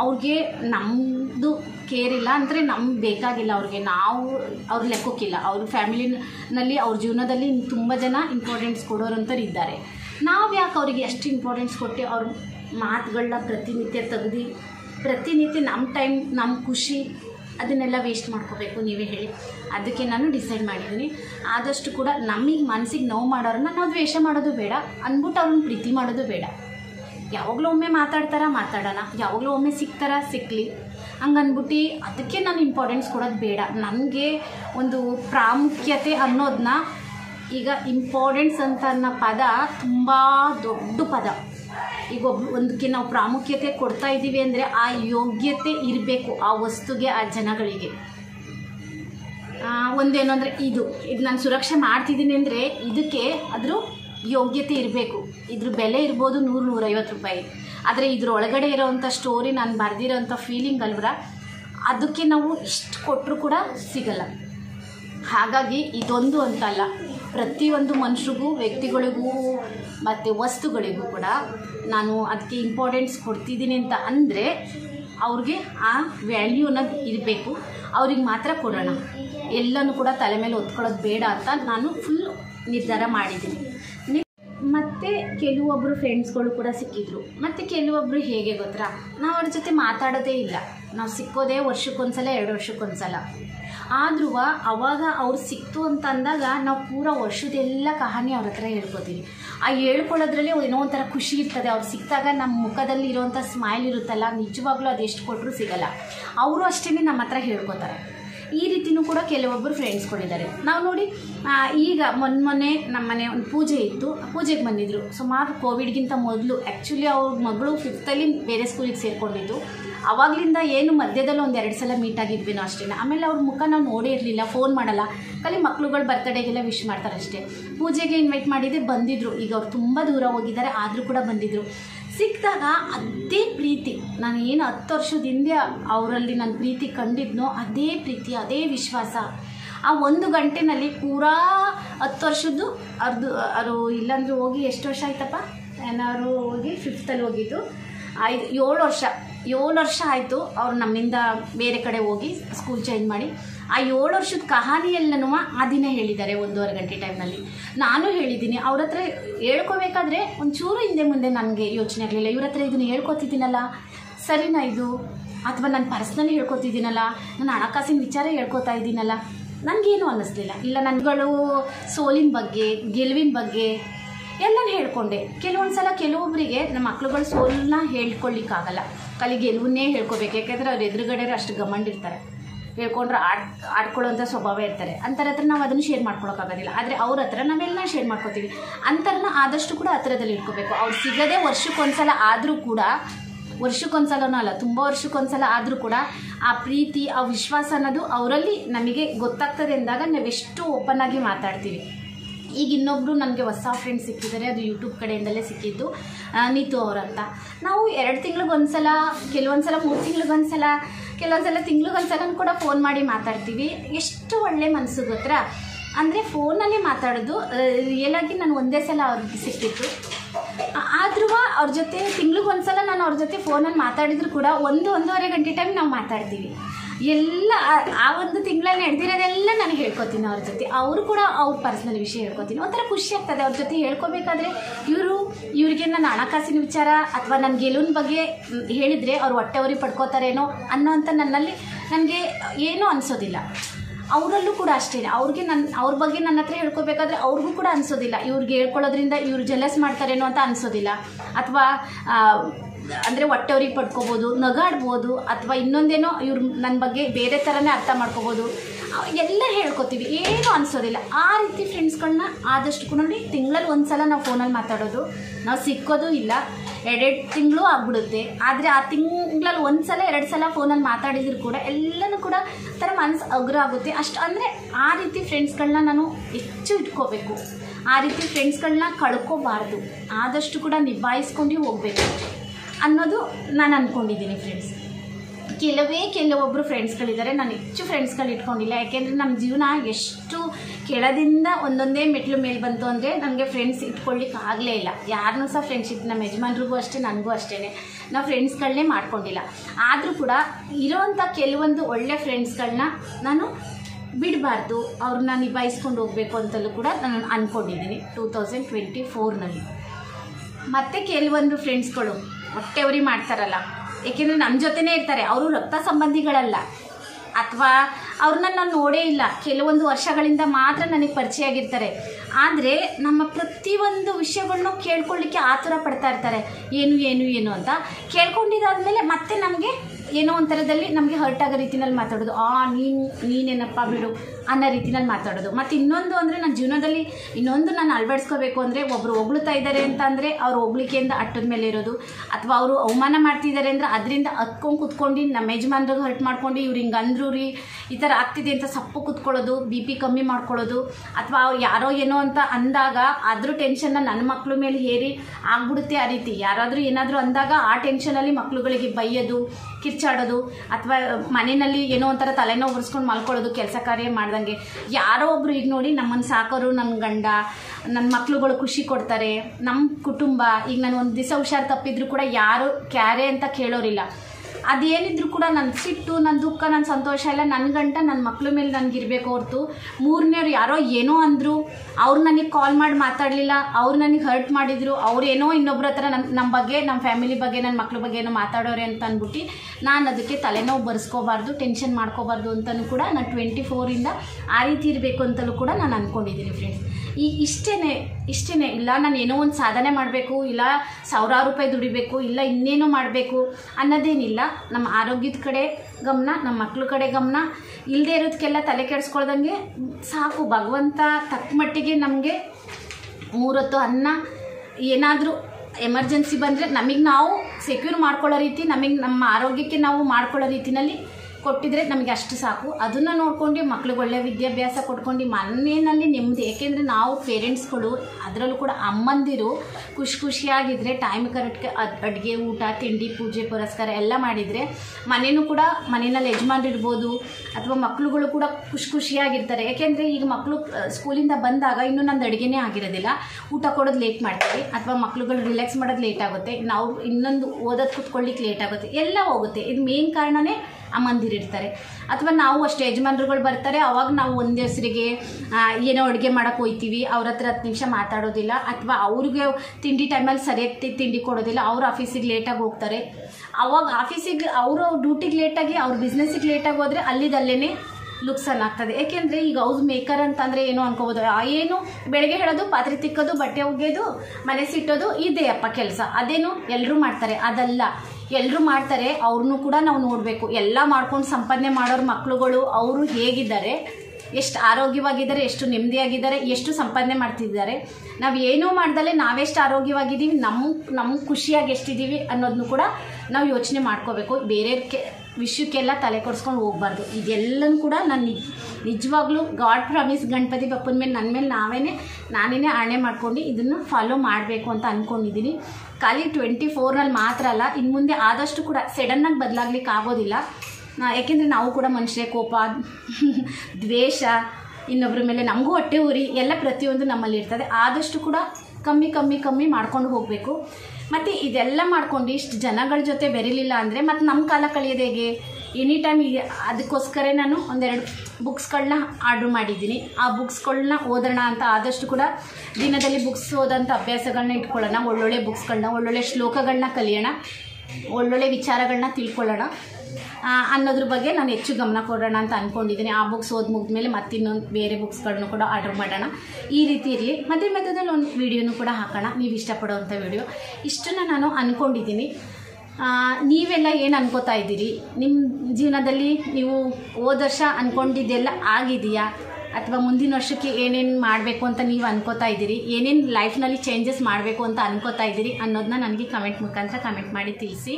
ಅವ್ರಿಗೆ ನಮ್ಮದು ಕೇರ್ ಇಲ್ಲ ಅಂದರೆ ನಮ್ಗೆ ಬೇಕಾಗಿಲ್ಲ ಅವ್ರಿಗೆ. ನಾವು ಅವ್ರ ಲೆಕ್ಕಕ್ಕಿಲ್ಲ. ಅವ್ರ ಫ್ಯಾಮಿಲಿನಲ್ಲಿ ಅವ್ರ ಜೀವನದಲ್ಲಿ ತುಂಬ ಜನ ಇಂಪಾರ್ಟೆನ್ಸ್ ಕೊಡೋರಂಥವ್ರು ಇದ್ದಾರೆ. ನಾವು ಯಾಕೆ ಅವ್ರಿಗೆ ಎಷ್ಟು ಇಂಪಾರ್ಟೆನ್ಸ್ ಕೊಟ್ಟು ಅವ್ರ ಮಾತುಗಳನ್ನ ಪ್ರತಿನಿತ್ಯ ತೆಗ್ದು, ಪ್ರತಿನಿತ್ಯ ನಮ್ಮ ಟೈಮ್ ನಮ್ಮ ಖುಷಿ ಅದನ್ನೆಲ್ಲ ವೇಸ್ಟ್ ಮಾಡ್ಕೋಬೇಕು ನೀವೇ ಹೇಳಿ. ಅದಕ್ಕೆ ನಾನು ಡಿಸೈಡ್ ಮಾಡಿದ್ದೀನಿ. ಆದಷ್ಟು ಕೂಡ ನಮಗೆ ಮನಸ್ಸಿಗೆ ನೋವು ಮಾಡೋರನ್ನ ನಾವು ದ್ವೇಷ ಮಾಡೋದು ಬೇಡ ಅಂದ್ಬಿಟ್ಟು ಅವ್ರನ್ನ ಪ್ರೀತಿ ಮಾಡೋದು ಬೇಡ. ಯಾವಾಗಲೂ ಒಮ್ಮೆ ಮಾತಾಡ್ತಾರ ಮಾತಾಡೋಣ ಯಾವಾಗಲೂ ಒಮ್ಮೆ ಸಿಗ್ತಾರ ಸಿಕ್ಕಲಿ ಹಂಗನ್ಬಿಟ್ಟು ಅದಕ್ಕೆ ನಾನು ಇಂಪಾರ್ಟೆನ್ಸ್ ಕೊಡೋದು ಬೇಡ. ನನಗೆ ಒಂದು ಪ್ರಾಮುಖ್ಯತೆ ಅನ್ನೋದನ್ನ ಈಗ ಇಂಪಾರ್ಟೆನ್ಸ್ ಅಂತ ಅನ್ನೋ ಪದ ತುಂಬ ದೊಡ್ಡ ಪದ. ಈಗ ಒಬ್ ಒಂದಕ್ಕೆ ನಾವು ಪ್ರಾಮುಖ್ಯತೆ ಕೊಡ್ತಾ ಇದ್ದೀವಿ ಅಂದರೆ ಆ ಯೋಗ್ಯತೆ ಇರಬೇಕು ಆ ವಸ್ತುಗೆ, ಆ ಜನಗಳಿಗೆ. ಒಂದೇನು ಅಂದರೆ ಇದು ಇದು ನಾನು ಸುರಕ್ಷೆ ಮಾಡ್ತಿದ್ದೀನಿ ಅಂದರೆ ಇದಕ್ಕೆ ಅದ್ರ ಯೋಗ್ಯತೆ ಇರಬೇಕು. ಇದ್ರ ಬೆಲೆ ಇರ್ಬೋದು ನೂರು ನೂರೈವತ್ತು ರೂಪಾಯಿ. ಆದರೆ ಇದ್ರ ಒಳಗಡೆ ಇರೋವಂಥ ಸ್ಟೋರಿ ನಾನು ಬರೆದಿರೋಂಥ ಫೀಲಿಂಗ್ ಅಲ್ವರ, ಅದಕ್ಕೆ ನಾವು ಇಷ್ಟು ಕೊಟ್ಟರು ಕೂಡ ಸಿಗಲ್ಲ. ಹಾಗಾಗಿ ಇದೊಂದು ಅಂತಲ್ಲ. ಪ್ರತಿಯೊಂದು ಮನುಷ್ಯರಿಗೂ, ವ್ಯಕ್ತಿಗಳಿಗೂ, ಮತ್ತು ವಸ್ತುಗಳಿಗೂ ಕೂಡ ನಾನು ಅದಕ್ಕೆ ಇಂಪಾರ್ಟೆನ್ಸ್ ಕೊಡ್ತಿದ್ದೀನಿ ಅಂತ ಅಂದರೆ ಅವ್ರಿಗೆ ಆ ವ್ಯಾಲ್ಯೂ ಅನ್ನೋದು ಇರಬೇಕು. ಅವ್ರಿಗೆ ಮಾತ್ರ ಕೊಡೋಣ. ಎಲ್ಲನೂ ಕೂಡ ತಲೆ ಮೇಲೆ ಒತ್ಕೊಳ್ಳೋದು ಬೇಡ ಅಂತ ನಾನು ಫುಲ್ ನಿರ್ಧಾರ ಮಾಡಿದ್ದೀನಿ. ಮತ್ತು ಕೆಲವೊಬ್ಬರು ಫ್ರೆಂಡ್ಸ್ಗಳು ಕೂಡ ಸಿಕ್ಕಿದ್ರು. ಮತ್ತು ಕೆಲವೊಬ್ಬರು ಹೇಗೆ ಗೊತ್ತಾ? ನಾವು ಅವ್ರ ಜೊತೆ ಮಾತಾಡೋದೇ ಇಲ್ಲ. ನಾವು ಸಿಕ್ಕೋದೇ ವರ್ಷಕ್ಕೊಂದ್ಸಲ, ಎರಡು ವರ್ಷಕ್ಕೊಂದ್ಸಲ. ಆದ್ರೂ ಅವಾಗ ಅವ್ರು ಸಿಕ್ತು ಅಂತ ಅಂದಾಗ ನಾವು ಪೂರ ವರ್ಷದೆಲ್ಲ ಕಹಾನಿ ಅವ್ರ ಹತ್ರ ಹೇಳ್ಕೊತೀವಿ. ಆ ಹೇಳ್ಕೊಳ್ಳೋದ್ರಲ್ಲಿ ಏನೋ ಒಂಥರ ಖುಷಿ ಇರ್ತದೆ. ಅವ್ರು ಸಿಕ್ಕಿದಾಗ ನಮ್ಮ ಮುಖದಲ್ಲಿ ಇರೋವಂಥ ಸ್ಮೈಲ್ ಇರುತ್ತಲ್ಲ, ನಿಜವಾಗ್ಲೂ ಅದೆಷ್ಟು ಕೊಟ್ಟರು ಸಿಗಲ್ಲ. ಅವರು ಅಷ್ಟೇ ನಮ್ಮ ಹತ್ರ ಹೇಳ್ಕೊತಾರೆ. ಈ ರೀತಿನೂ ಕೂಡ ಕೆಲವೊಬ್ಬರು ಫ್ರೆಂಡ್ಸ್ಗಳಿದ್ದಾರೆ ನಾವು ನೋಡಿ ಈಗ ಮೊನ್ನೆ ಮೊನ್ನೆ ನಮ್ಮ ಮನೆ ಒಂದು ಪೂಜೆ ಇತ್ತು. ಪೂಜೆಗೆ ಬಂದಿದ್ದರು ಸುಮಾರು ಕೋವಿಡ್ಗಿಂತ ಮೊದಲು. ಆ್ಯಕ್ಚುಲಿ ಅವ್ರ ಮಗಳು ಫಿಫ್ತಲ್ಲಿ ಬೇರೆ ಸ್ಕೂಲಿಗೆ ಸೇರಿಕೊಂಡಿದ್ದು. ಅವಾಗಲಿಂದ ಏನು ಮಧ್ಯದಲ್ಲಿ ಒಂದು ಎರಡು ಸಲ ಮೀಟ್ ಆಗಿದ್ವಿನೋ ಅಷ್ಟೇ ಆಮೇಲೆ ಅವ್ರ ಮುಖ ನಾವು ನೋಡೇ ಇರಲಿಲ್ಲ ಫೋನ್ ಮಾಡಲ್ಲ. ಖಾಲಿ ಮಕ್ಳುಗಳು ಬರ್ತಡೇಗೆಲ್ಲ ವಿಶ್ ಮಾಡ್ತಾರೆ ಅಷ್ಟೇ. ಪೂಜೆಗೆ ಇನ್ವೈಟ್ ಮಾಡಿದ್ದೆ ಬಂದಿದ್ದರು ಈಗ ಅವ್ರು ತುಂಬ ದೂರ ಹೋಗಿದ್ದಾರೆ, ಆದರೂ ಕೂಡ ಬಂದಿದ್ದರು ಸಿಕ್ಕಿದಾಗ ಅದೇ ಪ್ರೀತಿ. ನಾನು ಏನು ಹತ್ತು ವರ್ಷದ ಹಿಂದೆ ಅವರಲ್ಲಿ ನನ್ನ ಪ್ರೀತಿ ಕಂಡಿದ್ನೋ ಅದೇ ಪ್ರೀತಿ, ಅದೇ ವಿಶ್ವಾಸ. ಆ ಒಂದು ಗಂಟೆನಲ್ಲಿ ಪೂರಾ ಹತ್ತು ವರ್ಷದ್ದು ಅರ್ದು ಅವರು ಇಲ್ಲಾಂದ್ರೆ ಹೋಗಿ ಎಷ್ಟು ವರ್ಷ ಆಯ್ತಪ್ಪ? ಏನಾದ್ರು ಹೋಗಿ ಫಿಫ್ತಲ್ಲಿ ಹೋಗಿದ್ದು. ಐದು, ಏಳು ವರ್ಷ. ಏಳು ವರ್ಷ ಆಯಿತು ಅವ್ರು ನಮ್ಮಿಂದ ಬೇರೆ ಕಡೆ ಹೋಗಿ ಸ್ಕೂಲ್ ಚೇಂಜ್ ಮಾಡಿ. ಆ ಏಳು ವರ್ಷದ ಕಹಾನಿಯಲ್ಲೂ ಆ ದಿನ ಹೇಳಿದ್ದಾರೆ ಒಂದೂವರೆ ಗಂಟೆ ಟೈಮ್ನಲ್ಲಿ ನಾನು ಹೇಳಿದ್ದೀನಿ ಅವ್ರ ಹತ್ರ ಹೇಳ್ಕೋಬೇಕಾದ್ರೆ ಒಂಚೂರು ಹಿಂದೆ ಮುಂದೆ ನನಗೆ ಯೋಚನೆ ಆಗಲಿಲ್ಲ. ಇವ್ರ ಹತ್ರ ಇದನ್ನು ಹೇಳ್ಕೊತಿದ್ದೀನಲ್ಲ, ಸರಿನಾ ಇದು? ಅಥವಾ ನಾನು ಪರ್ಸ್ನಲಿ ಹೇಳ್ಕೊತಿದ್ದೀನಲ್ಲ ನಾನು ಹಣಕಾಸಿನ ವಿಚಾರ ಹೇಳ್ಕೊತಾ ಇದ್ದೀನಲ್ಲ ನನಗೇನು ಅನ್ನಿಸ್ಲಿಲ್ಲ. ಇಲ್ಲ, ನನಗಳು ಸೋಲಿನ ಬಗ್ಗೆ, ಗೆಲುವಿನ ಬಗ್ಗೆ ಎಲ್ಲನೂ ಹೇಳ್ಕೊಂಡೆ. ಕೆಲವೊಂದು ಸಲ ಕೆಲವೊಬ್ಬರಿಗೆ ನಮ್ಮ ಮಕ್ಳುಗಳು ಸೋಲನ್ನ ಹೇಳ್ಕೊಳ್ಳಿಕ್ಕಾಗಲ್ಲ ಕಲಿ ಗೆಲುವನ್ನೇ ಹೇಳ್ಕೊಬೇಕು. ಯಾಕೆಂದರೆ ಅವ್ರ ಎದುರುಗಡೆ ಅಷ್ಟು ಗಮಂಡಿರ್ತಾರೆ ಹೇಳ್ಕೊಂಡ್ರೆ ಆಡ್ ಆಡ್ಕೊಳ್ಳೋಂಥ ಸ್ವಭಾವ ಇರ್ತಾರೆ. ಅಂಥರ ಹತ್ರ ನಾವು ಅದನ್ನು ಶೇರ್ ಮಾಡ್ಕೊಳಕ್ಕಾಗೋದಿಲ್ಲ. ಆದರೆ ಅವ್ರ ಹತ್ರ ನಾವೆಲ್ಲ ಶೇರ್ ಮಾಡ್ಕೊತೀವಿ. ಅಂಥರನ್ನ ಆದಷ್ಟು ಕೂಡ ಹತ್ರದಲ್ಲಿ ಇಟ್ಕೋಬೇಕು. ಅವ್ರು ಸಿಗದೆ ವರ್ಷಕ್ಕೊಂದ್ಸಲ ಆದರೂ ಕೂಡ, ವರ್ಷಕ್ಕೊಂದ್ಸಲನೂ ಅಲ್ಲ, ತುಂಬ ವರ್ಷಕ್ಕೊಂದ್ಸಲ ಆದರೂ ಕೂಡ ಆ ಪ್ರೀತಿ, ಆ ವಿಶ್ವಾಸ ಅನ್ನೋದು ಅವರಲ್ಲಿ ನಮಗೆ ಗೊತ್ತಾಗ್ತದೆ ಅಂದಾಗ ನಾವೆಷ್ಟು ಓಪನ್ ಆಗಿ ಮಾತಾಡ್ತೀವಿ. ಈಗ ಇನ್ನೊಬ್ಬರು ನನಗೆ ಹೊಸ ಫ್ರೆಂಡ್ ಸಿಕ್ಕಿದ್ದಾರೆ, ಅದು ಯೂಟ್ಯೂಬ್ ಕಡೆಯಿಂದಲೇ ಸಿಕ್ಕಿದ್ದು ನೀತು ಅವರಂತ. ನಾವು ಎರಡು ತಿಂಗಳಿಗೊಂದ್ಸಲ ಕೆಲವೊಂದ್ಸಲ, ಮೂರು ತಿಂಗಳಿಗೊಂದ್ಸಲ ಕೆಲವೊಂದ್ಸಲ ತಿಂಗಳಿಗೊಂದ್ಸಲ ಕೂಡ ಫೋನ್ ಮಾಡಿ ಮಾತಾಡ್ತೀವಿ. ಎಷ್ಟು ಒಳ್ಳೆ ಮನಸ್ಸು ಗೊತ್ತಾ? ಅಂದರೆ ಫೋನಲ್ಲಿ ಮಾತಾಡೋದು ರಿಯಲಾಗಿ ನಾನು ಒಂದೇ ಸಲ ಅವ್ರಿಗೆ ಸಿಕ್ಕಿತ್ತು ಆದ್ರೂ ಅವ್ರ ಜೊತೆ ತಿಂಗ್ಳಿಗೊಂದ್ಸಲ ನಾನು ಅವ್ರ ಜೊತೆ ಫೋನಲ್ಲಿ ಮಾತಾಡಿದ್ರು ಕೂಡ ಒಂದು ಒಂದೂವರೆ ಗಂಟೆ ಟೈಮ್ ನಾವು ಮಾತಾಡ್ತೀವಿ. ಎಲ್ಲ ಆ- ಒಂದು ತಿಂಗಳಲ್ಲಿ ನಡೆದಿರೋದೆಲ್ಲ ನಾನು ಹೇಳ್ಕೊತೀನಿ ಅವ್ರ ಜೊತೆ. ಅವರು ಕೂಡ ಅವ್ರ ಪರ್ಸ್ನಲ್ ವಿಷಯ ಹೇಳ್ಕೊತೀನಿ. ಒಂಥರ ಖುಷಿ ಆಗ್ತದೆ ಅವ್ರ ಜೊತೆ ಹೇಳ್ಕೊಬೇಕಾದ್ರೆ ಇವರು, ಇವರಿಗೆ ನನ್ನ ಹಣಕಾಸಿನ ವಿಚಾರ ಅಥವಾ ನನ್ನ ಗೆಲುವಿನ ಬಗ್ಗೆ ಹೇಳಿದರೆ ಅವ್ರು ಹೊಟ್ಟೆವರಿ ಪಡ್ಕೋತಾರೇನೋ ಅನ್ನೋಂಥ ನನ್ನಲ್ಲಿ ನನಗೆ ಏನೂ ಅನಿಸೋದಿಲ್ಲ. ಅವರಲ್ಲೂ ಕೂಡ ಅಷ್ಟೇ ಅವ್ರಿಗೆ ನನ್ನ ಅವ್ರ ಬಗ್ಗೆ ನನ್ನ ಹತ್ರ ಹೇಳ್ಕೊಬೇಕಾದ್ರೆ ಅವ್ರಿಗೂ ಕೂಡ ಅನಿಸೋದಿಲ್ಲ. ಇವ್ರಿಗೆ ಹೇಳ್ಕೊಳ್ಳೋದ್ರಿಂದ ಇವ್ರು ಜೆಲಸ್ ಮಾಡ್ತಾರೇನೋ ಅಂತ ಅನಿಸೋದಿಲ್ಲ. ಅಥವಾ ಅಂದರೆ ಹೊಟ್ಟೆವ್ರಿಗೆ ಪಡ್ಕೋಬೋದು, ನಗಾಡ್ಬೋದು, ಅಥವಾ ಇನ್ನೊಂದೇನೋ ಇವ್ರು ನನ್ನ ಬಗ್ಗೆ ಬೇರೆ ಥರನೇ ಅರ್ಥ ಮಾಡ್ಕೋಬೋದು. ಎಲ್ಲ ಹೇಳ್ಕೊತೀವಿ. ಏನೂ ಅನಿಸೋದಿಲ್ಲ. ಆ ರೀತಿ ಫ್ರೆಂಡ್ಸ್ಗಳನ್ನ ಆದಷ್ಟು ಕೂಡ ನೋಡಿ, ತಿಂಗಳಲ್ಲಿ ಒಂದು ಸಲ ನಾವು ಫೋನಲ್ಲಿ ಮಾತಾಡೋದು. ನಾವು ಸಿಕ್ಕೋದು ಇಲ್ಲ. ಎರಡೆರಡು ತಿಂಗಳು ಆಗ್ಬಿಡುತ್ತೆ. ಆದರೆ ಆ ತಿಂಗಳಲ್ಲಿ ಒಂದು ಸಲ ಎರಡು ಸಲ ಫೋನಲ್ಲಿ ಮಾತಾಡಿದ್ರು ಕೂಡ ಎಲ್ಲನೂ ಕೂಡ ಥರ ಮನಸ್ಸು ಅಗ್ರ ಆಗುತ್ತೆ. ಅಷ್ಟು ಅಂದರೆ ಆ ರೀತಿ ಫ್ರೆಂಡ್ಸ್ಗಳನ್ನ ನಾನು ಹೆಚ್ಚು ಇಟ್ಕೋಬೇಕು. ಆ ರೀತಿ ಫ್ರೆಂಡ್ಸ್ಗಳನ್ನ ಕಳ್ಕೋಬಾರ್ದು. ಆದಷ್ಟು ಕೂಡ ನಿಭಾಯಿಸ್ಕೊಂಡು ಹೋಗಬೇಕು. ಅನ್ನೋದು ನಾನು ಅಂದ್ಕೊಂಡಿದ್ದೀನಿ ಫ್ರೆಂಡ್ಸ್ ಕೆಲವೇ ಕೆಲವೊಬ್ಬರು ಫ್ರೆಂಡ್ಸ್ಗಳಿದ್ದಾರೆ ನಾನು ಹೆಚ್ಚು ಫ್ರೆಂಡ್ಸ್ಗಳು ಇಟ್ಕೊಂಡಿಲ್ಲ. ಯಾಕೆಂದರೆ ನಮ್ಮ ಜೀವನ ಎಷ್ಟು ಕೆಳದಿಂದ ಒಂದೊಂದೇ ಮೆಟ್ಲು ಮೇಲೆ ಬಂತು ಅಂದರೆ ನನಗೆ ಫ್ರೆಂಡ್ಸ್ ಇಟ್ಕೊಳ್ಳಿಕ್ಕೆ ಆಗಲೇ ಇಲ್ಲ. ಯಾರನ್ನೂ ಸಹ ಫ್ರೆಂಡ್ಶಿಪ್ ನಮ್ಮ ಯಜಮಾನ್ರಿಗೂ ಅಷ್ಟೇ, ನನಗೂ ಅಷ್ಟೇ ನಾವು ಫ್ರೆಂಡ್ಸ್ಗಳನ್ನೇ ಮಾಡ್ಕೊಂಡಿಲ್ಲ. ಆದರೂ ಕೂಡ ಇರೋವಂಥ ಕೆಲವೊಂದು ಒಳ್ಳೆ ಫ್ರೆಂಡ್ಸ್ಗಳನ್ನ ನಾನು ಬಿಡಬಾರ್ದು. ಅವ್ರನ್ನ ನಿಭಾಯಿಸ್ಕೊಂಡು ಹೋಗಬೇಕು ಅಂತಲೂ ಕೂಡ ನಾನು ಅಂದ್ಕೊಂಡಿದ್ದೀನಿ ಟೂ ತೌಸಂಡ್ ಟ್ವೆಂಟಿ ಫೋರ್ನಲ್ಲಿ ಮತ್ತು ಕೆಲವೊಂದು ಫ್ರೆಂಡ್ಸ್ಗಳು ಹೊಟ್ಟೆವರಿ ಮಾಡ್ತಾರಲ್ಲ. ಏಕೆಂದರೆ ನಮ್ಮ ಜೊತೆನೇ ಇರ್ತಾರೆ. ಅವರು ರಕ್ತ ಸಂಬಂಧಿಗಳಲ್ಲ. ಅಥವಾ ಅವ್ರನ್ನ ನಾನು ನೋಡೇ ಇಲ್ಲ. ಕೆಲವೊಂದು ವರ್ಷಗಳಿಂದ ಮಾತ್ರ ನನಗೆ ಪರಿಚಯ ಆಗಿರ್ತಾರೆ. ಆದರೆ ನಮ್ಮ ಪ್ರತಿಯೊಂದು ವಿಷಯಗಳನ್ನೂ ಕೇಳ್ಕೊಳ್ಳಿಕ್ಕೆ ಆತುರ ಪಡ್ತಾ ಇರ್ತಾರೆ. ಏನು ಏನು ಏನು ಅಂತ. ಕೇಳ್ಕೊಂಡಿದ್ದಾದಮೇಲೆ ಮತ್ತೆ ನಮಗೆ ಏನೋ ಒಂಥರದಲ್ಲಿ ನಮಗೆ ಹರ್ಟ್ ಆಗೋ ರೀತಿನಲ್ಲಿ ಮಾತಾಡೋದು. ಆ, ನೀನು, ನೀನೇನಪ್ಪ ಬಿಡು. ಅನ್ನೋ ರೀತಿನಲ್ಲಿ ಮಾತಾಡೋದು. ಮತ್ತು ಇನ್ನೊಂದು ಅಂದರೆ ನನ್ನ ಜೀವನದಲ್ಲಿ ಇನ್ನೊಂದು ನಾನು ಅಳವಡಿಸ್ಕೋಬೇಕು ಅಂದರೆ ಒಬ್ಬರು ಹೊಗಳ್ತಾ ಇದ್ದಾರೆ ಅಂತ ಅಂದರೆ ಅವ್ರ ಹೊಗಳಿಕೆಯಿಂದ ಅಟ್ಟದ ಮೇಲೆ ಇರೋದು. ಅಥವಾ ಅವರು ಅವಮಾನ ಮಾಡ್ತಿದ್ದಾರೆ ಅಂದರೆ ಅದರಿಂದ ಹತ್ಕೊಂಡು ಕುತ್ಕೊಂಡು ನಮ್ಮ ಯಜಮಾನ್ರಿಗೆ ಹರ್ಟ್ ಮಾಡ್ಕೊಂಡು ಇವ್ರು ಹಿಂಗೆ ಅಂದರು ರೀ, ಈ ಥರ ಆಗ್ತಿದೆ ಅಂತ ಸಪ್ಪು ಕುತ್ಕೊಳ್ಳೋದು ಬಿ ಪಿ ಕಮ್ಮಿ ಮಾಡ್ಕೊಳ್ಳೋದು. ಅಥವಾ ಅವ್ರು ಯಾರೋ ಏನೋ ಅಂತ ಅಂದಾಗ ಅದ್ರ ಟೆನ್ಷನ್ನ ನನ್ನ ಮಕ್ಕಳು ಮೇಲೆ ಹೇರಿ ಆಗ್ಬಿಡುತ್ತೆ ಆ ರೀತಿ. ಯಾರಾದರೂ ಏನಾದರೂ ಅಂದಾಗ ಆ ಟೆನ್ಷನಲ್ಲಿ ಮಕ್ಕಳುಗಳಿಗೆ ಬೈಯೋದು, ಕಿರ್ಚಾಡೋದು, ಅಥವಾ ಮನೆಯಲ್ಲಿ ಏನೋ ಒಂಥರ ತಲೆನೋ ಒರೆಸ್ಕೊಂಡು ಮಲ್ಕೊಳ್ಳೋದು, ಕೆಲಸ ಕಾರ್ಯ ಮಾಡ್ದಂಗೆ ಯಾರೋ ಒಬ್ರು ಈಗ ನೋಡಿ ನಮ್ಮನ್ನು ಸಾಕೋರು ನನ್ನ ಗಂಡ ನನ್ನ ಮಕ್ಳುಗಳು ಖುಷಿ ಕೊಡ್ತಾರೆ. ನಮ್ಮ ಕುಟುಂಬ, ಈಗ ನಾನು ಒಂದು ದಿವಸ ಹುಷಾರು ತಪ್ಪಿದ್ರು ಕೂಡ ಯಾರು ಕ್ಯಾರೆ ಅಂತ ಕೇಳೋರಿಲ್ಲ. ಅದೇನಿದ್ರು ಕೂಡ ನನ್ನ ಸಿಟ್ಟು ನನ್ನ ದುಃಖ ನನ್ನ ಸಂತೋಷ ಎಲ್ಲ ನನ್ನ ಗಂಟ ನನ್ನ ಮಕ್ಳ ಮೇಲೆ ನನಗೆ ಇರಬೇಕು ಹೊರ್ತು. ಮೂರನೇವ್ರು ಯಾರೋ ಏನೋ ಅಂದರು, ಅವ್ರು ನನಗೆ ಕಾಲ್ ಮಾಡಿ ಮಾತಾಡಲಿಲ್ಲ, ಅವ್ರು ನನಗೆ ಹರ್ಟ್ ಮಾಡಿದರು, ಅವ್ರು ಏನೋ ಇನ್ನೊಬ್ರ ಹತ್ರ ನನ್ನ ನಮ್ಮ ಬಗ್ಗೆ ನಮ್ಮ ಫ್ಯಾಮಿಲಿ ಬಗ್ಗೆ ನನ್ನ ಮಕ್ಳ ಬಗ್ಗೆ ಏನೋ ಮಾತಾಡೋರೆ ಅಂತ ಅಂದ್ಬಿಟ್ಟು ನಾನು ಅದಕ್ಕೆ ತಲೆನೋವು ಬರ್ಸ್ಕೋಬಾರ್ದು ಟೆನ್ಷನ್ ಮಾಡ್ಕೋಬಾರ್ದು ಅಂತಲೂ ಕೂಡ ನಾನು ಟ್ವೆಂಟಿ ಫೋರಿಂದ ಆ ರೀತಿ ಇರಬೇಕು ಅಂತಲೂ ಕೂಡ ನಾನು ಅಂದ್ಕೊಂಡಿದ್ದೀನಿ ಫ್ರೆಂಡ್ಸ್ ಈ ಇಷ್ಟೇ ಇಷ್ಟೇ ಇಲ್ಲ, ನಾನು ಏನೋ ಒಂದು ಸಾಧನೆ ಮಾಡಬೇಕು, ಇಲ್ಲ ಸಾವಿರಾರು ರೂಪಾಯಿ ದುಡಿಬೇಕು, ಇಲ್ಲ ಇನ್ನೇನೋ ಮಾಡಬೇಕು ಅನ್ನೋದೇನಿಲ್ಲ. ನಮ್ಮ ಆರೋಗ್ಯದ ಕಡೆ ಗಮನ ನಮ್ಮ ಮಕ್ಳ ಕಡೆ ಗಮನ. ಇಲ್ಲದೆ ಇರೋದಕ್ಕೆಲ್ಲ ತಲೆ ಕೆಡಿಸ್ಕೊಳ್ದಂಗೆ ಸಾಕು. ಭಗವಂತ ತಕ್ಕ ಮಟ್ಟಿಗೆ ನಮಗೆ ಮೂರೊತ್ತು ಅನ್ನ ಏನಾದರೂ ಎಮರ್ಜೆನ್ಸಿ ಬಂದರೆ ನಮಗೆ ನಾವು ಸೆಕ್ಯೂರ್ ಮಾಡ್ಕೊಳ್ಳೋ ರೀತಿ, ನಮಗೆ ನಮ್ಮ ಆರೋಗ್ಯಕ್ಕೆ ನಾವು ಮಾಡ್ಕೊಳ್ಳೋ ರೀತಿನಲ್ಲಿ ಕೊಟ್ಟಿದ್ರೆ ನಮಗೆ ಅಷ್ಟು ಸಾಕು. ಅದನ್ನು ನೋಡ್ಕೊಂಡು ಮಕ್ಳಿಗೆ ಒಳ್ಳೆ ವಿದ್ಯಾಭ್ಯಾಸ ಕೊಟ್ಕೊಂಡು ಮನೆಯಲ್ಲಿ ನೆಮ್ಮದಿ. ಏಕೆಂದರೆ ನಾವು ಪೇರೆಂಟ್ಸ್ಗಳು, ಅದರಲ್ಲೂ ಕೂಡ ಅಮ್ಮಂದಿರು ಖುಷಿ ಖುಷಿಯಾಗಿದ್ದರೆ ಟೈಮ್ ಕರೆಕ್ಟ್ಗೆ ಅಡುಗೆ, ಊಟ, ತಿಂಡಿ, ಪೂಜೆ, ಪುರಸ್ಕಾರ ಎಲ್ಲ ಮಾಡಿದರೆ ಮನೆಯೂ ಕೂಡ ಮನೆಯಲ್ಲಿ ಯಜಮಾನ್ರು ಇರ್ಬೋದು ಅಥವಾ ಮಕ್ಳುಗಳು ಕೂಡ ಖುಷಿ ಖುಷಿಯಾಗಿರ್ತಾರೆ. ಏಕೆಂದರೆ ಈಗ ಮಕ್ಕಳು ಸ್ಕೂಲಿಂದ ಬಂದಾಗ ಇನ್ನೂ ನಂದು ಅಡುಗೆನೇ ಆಗಿರೋದಿಲ್ಲ. ಊಟ ಕೊಡೋದು ಲೇಟ್ ಮಾಡ್ತೀವಿ ಅಥವಾ ಮಕ್ಳುಗಳು ರಿಲ್ಯಾಕ್ಸ್ ಮಾಡೋದು ಲೇಟ್ ಆಗುತ್ತೆ. ನಾವು ಇನ್ನೊಂದು ಓದೋದು ಕೂತ್ಕೊಳ್ಳಿಕ್ಕೆ ಲೇಟ್ ಆಗುತ್ತೆ. ಎಲ್ಲ ಹೋಗುತ್ತೆ. ಇದು ಮೇನ್ ಕಾರಣನೇ ಅಮ್ಮಂದಿರಿರ್ತಾರೆ ಅಥವಾ ನಾವು ಅಷ್ಟೇ ಯಜಮಾನ್ರುಗಳು ಬರ್ತಾರೆ, ಅವಾಗ ನಾವು ಒಂದು ಹೆಸರಿಗೆ ಏನೋ ಅಡುಗೆ ಮಾಡೋಕೆ ಹೋಗ್ತೀವಿ ಅವ್ರ ಹತ್ರ ಹತ್ತು ನಿಮಿಷ ಮಾತಾಡೋದಿಲ್ಲ, ಅಥವಾ ಅವ್ರಿಗೆ ತಿಂಡಿ ಟೈಮಲ್ಲಿ ಸರಿಯಾಗಿ ತಿಂಡಿ ಕೊಡೋದಿಲ್ಲ, ಅವ್ರ ಆಫೀಸಿಗೆ ಲೇಟಾಗಿ ಹೋಗ್ತಾರೆ. ಅವಾಗ ಆಫೀಸಿಗೆ ಅವರು ಡ್ಯೂಟಿಗೆ ಲೇಟಾಗಿ ಅವ್ರ ಬಿಸ್ನೆಸ್ಸಿಗೆ ಲೇಟಾಗಿ ಹೋದರೆ ಅಲ್ಲಿದಲ್ಲೇ ಲುಕ್ಸನ್ ಆಗ್ತದೆ. ಏಕೆಂದರೆ ಈಗ ಹೌಸ್ ಮೇಕರ್ ಅಂತಂದರೆ ಏನು ಅನ್ಕೋಬೋದು? ಏನು ಬೆಳಗ್ಗೆ ಹೇಳೋದು, ಪಾತ್ರೆ ತಿಕ್ಕೋದು, ಬಟ್ಟೆ ಒಗೆಯೋದು, ಮನೆ ಸಿಟ್ಟೋದು ಇದೆಯಪ್ಪ ಕೆಲಸ. ಅದೇನು ಎಲ್ಲರೂ ಮಾಡ್ತಾರೆ. ಅದಲ್ಲ. ಎಲ್ಲರೂ ಮಾಡ್ತಾರೆ ಅವ್ರನ್ನೂ ಕೂಡ ನಾವು ನೋಡಬೇಕು. ಎಲ್ಲ ಮಾಡ್ಕೊಂಡು ಸಂಪಾದನೆ ಮಾಡೋರು ಮಕ್ಕಳುಗಳು ಅವರು ಹೇಗಿದ್ದಾರೆ, ಎಷ್ಟು ಆರೋಗ್ಯವಾಗಿದ್ದಾರೆ, ಎಷ್ಟು ನೆಮ್ಮದಿಯಾಗಿದ್ದಾರೆ, ಎಷ್ಟು ಸಂಪಾದನೆ ಮಾಡ್ತಿದ್ದಾರೆ. ನಾವು ಏನೂ ಮಾಡ್ದಲೆ ನಾವೆಷ್ಟು ಆರೋಗ್ಯವಾಗಿದ್ದೀವಿ ನಮ್ಮ ನಮ್ಮ ಖುಷಿಯಾಗಿ ಎಷ್ಟಿದ್ದೀವಿ ಅನ್ನೋದನ್ನು ಕೂಡ ನಾವು ಯೋಚನೆ ಮಾಡ್ಕೋಬೇಕು. ಬೇರೆ ವಿಷಯಕ್ಕೆಲ್ಲ ತಲೆ ಕೊಡಿಸ್ಕೊಂಡು ಹೋಗ್ಬಾರ್ದು. ಇದೆಲ್ಲನೂ ಕೂಡ ನಾನು ನಿಜ, ನಿಜವಾಗ್ಲೂ ಗಾಡ್ ಪ್ರಾಮಿಸ್ ಗಣಪತಿ ಬಪ್ಪನ ಮೇಲೆ ನನ್ನ ಮೇಲೆ ನಾವೇನೇ ನಾನೇ ಆಣೆ ಮಾಡ್ಕೊಂಡು ಇದನ್ನು ಫಾಲೋ ಮಾಡಬೇಕು ಅಂತ ಅಂದ್ಕೊಂಡಿದ್ದೀನಿ ಖಾಲಿ ಟ್ವೆಂಟಿ ಫೋರ್ನಲ್ಲಿ ಮಾತ್ರ ಅಲ್ಲ ಇನ್ನು ಮುಂದೆ ಆದಷ್ಟು ಕೂಡ ಸಡನ್ನಾಗಿ ಬದಲಾಗ್ಲಿಕ್ಕೆ ಆಗೋದಿಲ್ಲ. ಯಾಕೆಂದರೆ ನಾವು ಕೂಡ ಮನುಷ್ಯರೇ, ಕೋಪ, ದ್ವೇಷ ಇನ್ನೊಬ್ಬರ ಮೇಲೆ ನಮಗೂ ಹೊಟ್ಟೆ ಉರಿ, ಎಲ್ಲ ಪ್ರತಿಯೊಂದು ನಮ್ಮಲ್ಲಿ ಇರ್ತದೆ. ಆದಷ್ಟು ಕೂಡ ಕಮ್ಮಿ ಕಮ್ಮಿ ಕಮ್ಮಿ ಮಾಡ್ಕೊಂಡು ಹೋಗಬೇಕು. ಮತ್ತು ಇದೆಲ್ಲ ಮಾಡ್ಕೊಂಡು ಇಷ್ಟು ಜನಗಳ ಜೊತೆ ಬೆರೀಲಿಲ್ಲ ಅಂದರೆ ಮತ್ತು ನಮ್ಮ ಕಾಲ ಕಳೆಯೋದು ಹೇಗೆ? ಎನಿ ಟೈಮ್ ಅದಕ್ಕೋಸ್ಕರ ನಾನು ಒಂದೆರಡು ಬುಕ್ಸ್ಗಳನ್ನ ಆರ್ಡ್ರ್ ಮಾಡಿದ್ದೀನಿ. ಆ ಬುಕ್ಸ್ಗಳನ್ನ ಓದೋಣ ಅಂತ ಆದಷ್ಟು ಕೂಡ ದಿನದಲ್ಲಿ ಬುಕ್ಸ್ ಓದೋಂಥ ಅಭ್ಯಾಸಗಳನ್ನ ಇಟ್ಕೊಳ್ಳೋಣ, ಒಳ್ಳೊಳ್ಳೆ ಬುಕ್ಸ್ಗಳನ್ನ ಒಳ್ಳೊಳ್ಳೆ ಶ್ಲೋಕಗಳನ್ನ ಕಲಿಯೋಣ. ಒಳ್ಳೊಳ್ಳೆ ವಿಚಾರಗಳನ್ನ ತಿಳ್ಕೊಳ್ಳೋಣ. ಅನ್ನೋದ್ರ ಬಗ್ಗೆ ನಾನು ಹೆಚ್ಚು ಗಮನ ಕೊಡೋಣ ಅಂತ ಅಂದ್ಕೊಂಡಿದ್ದೀನಿ ಆ ಬುಕ್ಸ್ ಓದಿ ಮುಗಿದ್ಮೇಲೆ ಮತ್ತಿನ್ನೊಂದು ಬೇರೆ ಬುಕ್ಸ್ಗಳನ್ನು ಕೂಡ ಆರ್ಡರ್ ಮಾಡೋಣ. ಈ ರೀತಿ ಇರಲಿ. ಮಧ್ಯ ಮಧ್ಯದಲ್ಲಿ ಒಂದು ವೀಡಿಯೋನು ಕೂಡ ಹಾಕೋಣ. ನೀವು ಇಷ್ಟಪಡೋವಂಥ ವೀಡಿಯೋ ಇಷ್ಟನ್ನು ನಾನು ಅಂದ್ಕೊಂಡಿದ್ದೀನಿ ನೀವೆಲ್ಲ ಏನು ಅನ್ಕೋತಾ ಇದ್ದೀರಿ? ನಿಮ್ಮ ಜೀವನದಲ್ಲಿ ನೀವು ಹೋದ ವರ್ಷ ಅಂದ್ಕೊಂಡಿದ್ದೆಲ್ಲ ಆಗಿದೆಯಾ? ಅಥವಾ ಮುಂದಿನ ವರ್ಷಕ್ಕೆ ಏನೇನು ಮಾಡಬೇಕು ಅಂತ ನೀವು ಅನ್ಕೋತಾ ಇದ್ದೀರಿ, ಏನೇನು ಲೈಫ್ನಲ್ಲಿ ಚೇಂಜಸ್ ಮಾಡಬೇಕು ಅಂತ ಅನ್ಕೋತಾ ಇದ್ದೀರಿ ಅನ್ನೋದನ್ನ ನನಗೆ ಕಮೆಂಟ್ ಮುಖಾಂತರ ಕಮೆಂಟ್ ಮಾಡಿ ತಿಳಿಸಿ.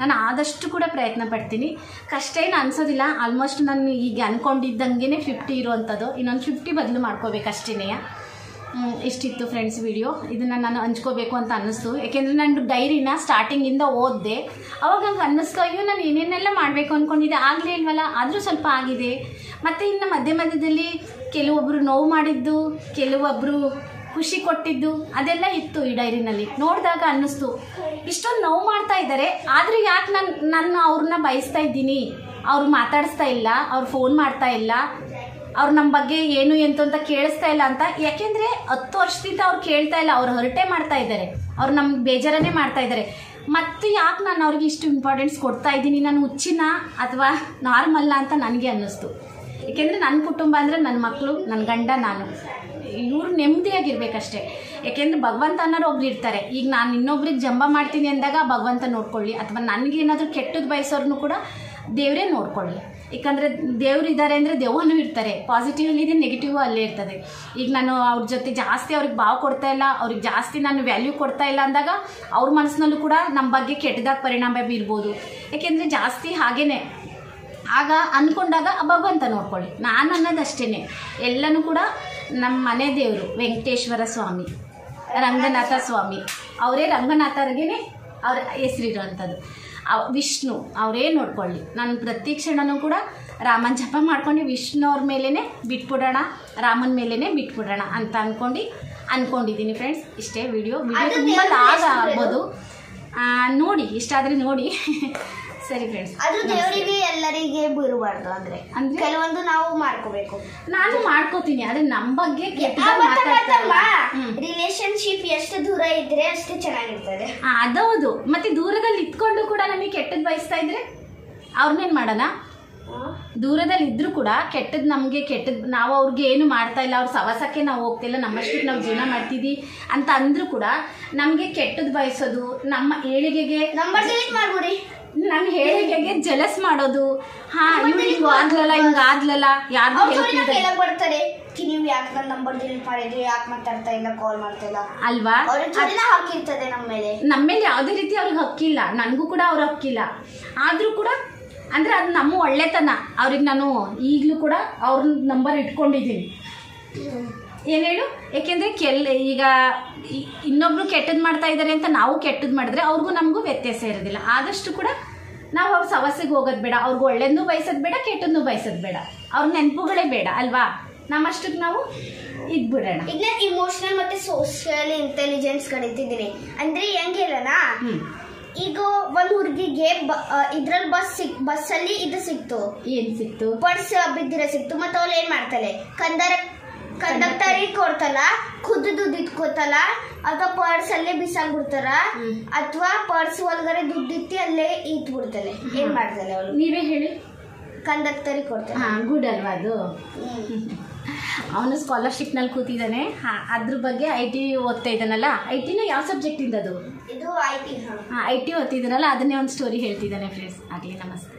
ನಾನು ಆದಷ್ಟು ಕೂಡ ಪ್ರಯತ್ನ ಪಡ್ತೀನಿ. ಕಷ್ಟ ಏನು ಅನ್ಸೋದಿಲ್ಲ ಆಲ್ಮೋಸ್ಟ್ ನಾನು ಈಗ ಅಂದ್ಕೊಂಡಿದ್ದಂಗೆ ಫಿಫ್ಟಿ ಇರುವಂಥದ್ದು ಇನ್ನೊಂದು ಫಿಫ್ಟಿ ಬದಲು ಮಾಡ್ಕೋಬೇಕಷ್ಟೇ ಇಷ್ಟಿತ್ತು ಫ್ರೆಂಡ್ಸ್ ವಿಡಿಯೋ ಇದನ್ನು ನಾನು ಹಂಚ್ಕೋಬೇಕು ಅಂತ ಅನ್ನಿಸ್ತು. ಯಾಕೆಂದರೆ ನಾನು ಡೈರಿನ ಸ್ಟಾರ್ಟಿಂಗಿಂದ ಓದಿದೆ. ಅವಾಗ ಹಂಗೆ ಅನ್ನಿಸ್ತು, ಅಯ್ಯೋ, ನಾನು ಏನೇನೆಲ್ಲ ಮಾಡಬೇಕು ಅಂದ್ಕೊಂಡಿದ್ದೆ ಆಗಲೇ ಇಲ್ವಲ್ಲ? ಆದರೂ ಸ್ವಲ್ಪ ಆಗಿದೆ. ಮತ್ತು ಇನ್ನು ಮಧ್ಯ ಮಧ್ಯದಲ್ಲಿ ಕೆಲವೊಬ್ಬರು ನೋವು ಮಾಡಿದ್ದು ಕೆಲವೊಬ್ಬರು ಖುಷಿ ಕೊಟ್ಟಿದ್ದು, ಅದೆಲ್ಲ ಇತ್ತು ಈ ಡೈರಿನಲ್ಲಿ ನೋಡಿದಾಗ ಅನ್ನಿಸ್ತು, ಇಷ್ಟೊಂದು ನೋವು ಮಾಡ್ತಾ ಇದ್ದಾರೆ ಆದರೂ ಯಾಕೆ ನಾನು ನಾನು ಅವ್ರನ್ನ ಬಯಸ್ತಾ ಇದ್ದೀನಿ? ಅವ್ರು ಮಾತಾಡಿಸ್ತಾ ಇಲ್ಲ, ಅವ್ರು ಫೋನ್ ಮಾಡ್ತಾ ಇಲ್ಲ. ಅವ್ರು ನಮ್ಮ ಬಗ್ಗೆ ಏನು, ಎಂತ ಅಂತ ಕೇಳಿಸ್ತಾ ಇಲ್ಲ ಅಂತ. ಯಾಕೆಂದ್ರೆ ಹತ್ತು ವರ್ಷದಿಂದ ಅವ್ರು ಕೇಳ್ತಾ ಇಲ್ಲ, ಅವ್ರು ಹೊರಟೆ ಮಾಡ್ತಾ ಇದ್ದಾರೆ. ಅವ್ರು ನಮ್ಗೆ ಬೇಜಾರನ್ನೇ ಮಾಡ್ತಾ ಇದ್ದಾರೆ. ಮತ್ತೆ ಯಾಕೆ ನಾನು ಅವ್ರಿಗೆ ಇಷ್ಟು ಇಂಪಾರ್ಟೆನ್ಸ್ ಕೊಡ್ತಾ ಇದ್ದೀನಿ? ನಾನು ಹುಚ್ಚಿನ ಅಥವಾ ನಾರ್ಮಲ್ಲ ಅಂತ ನನಗೆ ಅನ್ನಿಸ್ತು. ಏಕೆಂದರೆ ನನ್ನ ಕುಟುಂಬ ಅಂದರೆ ನನ್ನ ಮಕ್ಕಳು ನನ್ನ ಗಂಡ, ನಾನು. ಇವ್ರು ನೆಮ್ಮದಿಯಾಗಿರ್ಬೇಕಷ್ಟೆ. ಯಾಕೆಂದ್ರೆ ಭಗವಂತ ಅನ್ನೋರು ಒಬ್ರು ಇರ್ತಾರೆ. ಈಗ ನಾನು ಇನ್ನೊಬ್ರಿಗೆ ಜಂಬ ಮಾಡ್ತೀನಿ ಅಂದಾಗ ಭಗವಂತ ನೋಡ್ಕೊಳ್ಳಿ. ಅಥವಾ ನನಗೇನಾದರೂ ಕೆಟ್ಟದ್ದು ಬಯಸೋರ್ನು ಕೂಡ ದೇವರೇ ನೋಡ್ಕೊಳ್ಳಿ. ಯಾಕಂದರೆ ದೇವ್ರು ಇದ್ದಾರೆ ಅಂದರೆ ದೆವ್ವನೂ ಇರ್ತಾರೆ. ಪಾಸಿಟಿವ್ ಇದೆ ನೆಗೆಟಿವ್ ಅಲ್ಲೇ ಇರ್ತದೆ. ಈಗ ನಾನು ಅವ್ರ ಜೊತೆ ಜಾಸ್ತಿ ಅವ್ರಿಗೆ ಭಾವ ಕೊಡ್ತಾ ಇಲ್ಲ, ಅವ್ರಿಗೆ ಜಾಸ್ತಿ ನಾನು ವ್ಯಾಲ್ಯೂ ಕೊಡ್ತಾ ಇಲ್ಲ ಅಂದಾಗ ಅವ್ರ ಮನಸ್ಸಿನಲ್ಲೂ ಕೂಡ ನಮ್ಮ ಬಗ್ಗೆ ಕೆಟ್ಟದಾಗ ಪರಿಣಾಮ ಬೀರ್ಬೋದು. ಯಾಕೆಂದರೆ ಜಾಸ್ತಿ ಹಾಗೇ ಆಗ ಅಂದ್ಕೊಂಡಾಗ ಭಗವಂತ ನೋಡ್ಕೊಳ್ಳಿ. ನಾನು ಅನ್ನೋದು ಅಷ್ಟೇ ಎಲ್ಲನೂ ಕೂಡ ನಮ್ಮ ಮನೆ ದೇವರು, ವೆಂಕಟೇಶ್ವರ ಸ್ವಾಮಿ, ರಂಗನಾಥ ಸ್ವಾಮಿ. ಅವರೇ ರಂಗನಾಥರಿಗೇ ಅವ್ರ ಹೆಸರಿರುವಂಥದ್ದು ವಿಷ್ಣು ಅವರೇ ನೋಡ್ಕೊಳ್ಳಿ. ನಾನು ಪ್ರತಿ ಕ್ಷಣನೂ ಕೂಡ ರಾಮನ ಜಪ ಮಾಡ್ಕೊಂಡು ವಿಷ್ಣು ಅವ್ರ ಮೇಲೇ ಬಿಟ್ಬಿಡೋಣ ರಾಮನ ಮೇಲೇ ಬಿಟ್ಬಿಡೋಣ ಅಂತ ಅಂದ್ಕೊಂಡು ಅಂದ್ಕೊಂಡಿದ್ದೀನಿ ಫ್ರೆಂಡ್ಸ್ ಇಷ್ಟೇ ವಿಡಿಯೋ ವಿಡಿಯೋ ತುಂಬ ಲಾಸ್ ಲಾಗ್ ಆಗ್ಬೋದು. ನೋಡಿ ಇಷ್ಟ ಆದರೆ ನೋಡಿ. ಸರಿ ಫ್ರೆಂಡ್ಸ್ ಅದು ದೇವರಿಗೆ ಎಲ್ಲರಿಗೆ ಬಿರಬಾರ್ದು ಅಂದ್ರೆ ಅಂದ್ರೆ? ಕೆಲವೊಂದು ನಾವು ಮಾಡ್ಕೋಬೇಕು. ನಾನು ಮಾಡ್ಕೋತೀನಿ ಆದ್ರೆ ನಮ್ಮ ಬಗ್ಗೆ. ರಿಲೇಶನ್ಶಿಪ್ ಎಷ್ಟು ದೂರ ಇದ್ರೆ ಅಷ್ಟು ಚೆನ್ನಾಗಿರ್ತದೆ. ಅದೌದು. ಮತ್ತೆ ದೂರದಲ್ಲಿ ಇತ್ಕೊಂಡು ಕೂಡ ನಮಗೆ ಕೆಟ್ಟದ್ದು ಬಯಸ್ತಾ ಇದ್ರೆ ಅವ್ರನ್ನೇನು ಮಾಡೋಣ ದೂರದಲ್ಲಿ ಇದ್ರೂ ಕೂಡ ಕೆಟ್ಟದ್ದು ನಮಗೆ ಕೆಟ್ಟದ್ದು ನಾವು ಅವ್ರಿಗೆ ಏನು ಮಾಡ್ತಾ ಇಲ್ಲ ಅವ್ರ ಸವಾಸಕ್ಕೆ ನಾವು ಹೋಗ್ತಿಲ್ಲ ನಮ್ಮಷ್ಟಕ್ಕೆ ನಾವು ಜೀವನ ಮಾಡ್ತೀವಿ ಅಂತ ಅಂದ್ರೂ ಕೂಡ ನಮಗೆ ಕೆಟ್ಟದ್ದು ಬಯಸೋದು ನಮ್ಮ ಏಳಿಗೆಗೆ ನಂಬರ್ ಡಿಲೀಟ್ ಮಾಡ್ಬಿಡಿ. ನಮ್ಮ ಹೇಳಿಕೆಗೆ ಜಲಸ್ ಮಾಡೋದು. ಹಾ ಇವ್ರು ಹಿಂಗ್ ಆದ್ಲಲ್ಲ ಹಿಂಗ್ ಆದ್ಲಲ್ಲ ಯಾರ್ದು ಅವ್ರು ಹೆಲ್ಪ್ ಬರ್ತಾರೆ ಕಿ ನೀವು ಯಾಕೆ ನನ್ನ ನಂಬರ್ ಡಿಲೀಟ್ ಮಾಡಿದ್ರಿ ಯಾಕೆ ಮಾತಾಡ್ತಾ ಇಲ್ಲ ಕಾಲ್ ಮಾಡ್ತಾ ಇಲ್ಲ? ಅಲ್ವಾ? ಅವ್ರ ಜೊತೆನ ಹಾಕಿರ್ತದೆ ನಮ್ಮ ಮೇಲೆ. ನಮ್ಮ ಮೇಲೆ ಯಾವುದೇ ರೀತಿ ಅವ್ರಿಗೆ ಹಕ್ಕಿಲ್ಲ. ನನಗೂ ಕೂಡ ಅವ್ರ ಹಕ್ಕಿಲ್ಲ. ಆದರೂ ಕೂಡ ಅಂದ್ರೆ ಅದು ನಮ್ಮ ಒಳ್ಳೆತನ. ಅವ್ರಿಗೆ ನಾನು ಈಗಲೂ ಕೂಡ ಅವ್ರ ನಂಬರ್ ಇಟ್ಕೊಂಡಿದ್ದೀನಿ. ಏನು ಹೇಳು? ಯಾಕೆಂದರೆ ಕೆಲ್ ಈಗ ಇನ್ನೊಬ್ರು ಕೆಟ್ಟದ್ದು ಮಾಡ್ತಾ ಇದ್ದಾರೆ ಅಂತ ನಾವು ಕೆಟ್ಟದ್ದು ಮಾಡಿದ್ರೆ ಅವ್ರಿಗೂ ನಮಗೂ ವ್ಯತ್ಯಾಸ ಇರೋದಿಲ್ಲ. ಆದಷ್ಟು ಕೂಡ ನಾವು ಅವ್ರ ಸಮಸ್ಯೆಗೆ ಹೋಗೋದು ಬೇಡ. ಅವ್ರಿಗೆ ಒಳ್ಳೇದನ್ನೂ ಬಯಸೋದು ಬೇಡ ಕೆಟ್ಟದ್ದು ಬಯಸೋದು ಬೇಡ. ಅವ್ರ ನೆನಪುಗಳೇ ಬೇಡ ಅಲ್ವಾ? ನಮ್ಮಷ್ಟಕ್ಕೆ ನಾವು ಇದ್ಬಿಡೋಣ. ಈಗ ನಾನು ಇಮೋಷನಲ್ ಮತ್ತು ಸೋಷಿಯಲ್ ಇಂಟೆಲಿಜೆನ್ಸ್ ಕಲಿತಿದ್ದೀನಿ ಅಂದರೆ ಹೆಂಗಿಲ್ಲನ ಈಗ ಒಂದು ಹುಡುಗಿಗೆ ಇದ್ರಲ್ಲಿ ಬಸ್ ಸಿಕ್ ಬಸ್ಸಲ್ಲಿ ಇದು ಸಿಕ್ತು. ಏನು ಸಿಕ್ತು? ಪರ್ಸ್ ಬಿದ್ದಿರೋ ಸಿಕ್ತು. ಮತ್ತು ಅವ್ಳು ಏನು ಮಾಡ್ತಾಳೆ? ಕಂದರ ಕಂಡಕ್ಟರ್ ಕೊಡ್ತಲ್ಲ? ಖುದ್ದು ದುಡ್ಡು ಇಟ್ಕೋತಲ್ಲ? ಅಥವಾ ಪರ್ಸ್ ಅಲ್ಲೇ ಬಿಸಾಕ್ಬಿಡ್ತಾರ? ಬಿಡ್ತಾರ ಅಥವಾ ಪರ್ಸ್ ಒಳಗಡೆ ದುಡ್ಡು ಇತ್ತಿ ಅಲ್ಲೇ ಇಟ್ ಬಿಡ್ತಾರೆ ಏನ್ ಮಾಡ್ತಾರೆ ಅವಳು? ನೀವೇ ಹೇಳಿ. ಕಂಡಕ್ಟರಿಗೆ ಕೊಡ್ತಾರೆ ಹಾ ಗುಡ್ ಅಲ್ವಾ ಅದು. ಅವನು ಸ್ಕಾಲರ್ಶಿಪ್ನಲ್ಲಿ ಕೂತಿದ್ದಾನೆ ಹಾಂ ಅದ್ರ ಬಗ್ಗೆ ಐ ಟಿ ಓದ್ತಾ ಇದ್ದಾನಲ್ಲ? ಐ ಟಿನ ಯಾವ ಸಬ್ಜೆಕ್ಟಿಂದ ಅದು? ಇದು ಐ ಟಿ ಹಾಂ ಐ ಟಿ ಓದ್ತಿದ್ದಾನಲ್ಲ ಅದನ್ನೇ ಒಂದು ಸ್ಟೋರಿ ಹೇಳ್ತಿದ್ದಾನೆ ಫ್ರೆಂಡ್ಸ್ ಆಗಲಿ ನಮಸ್ತೆ.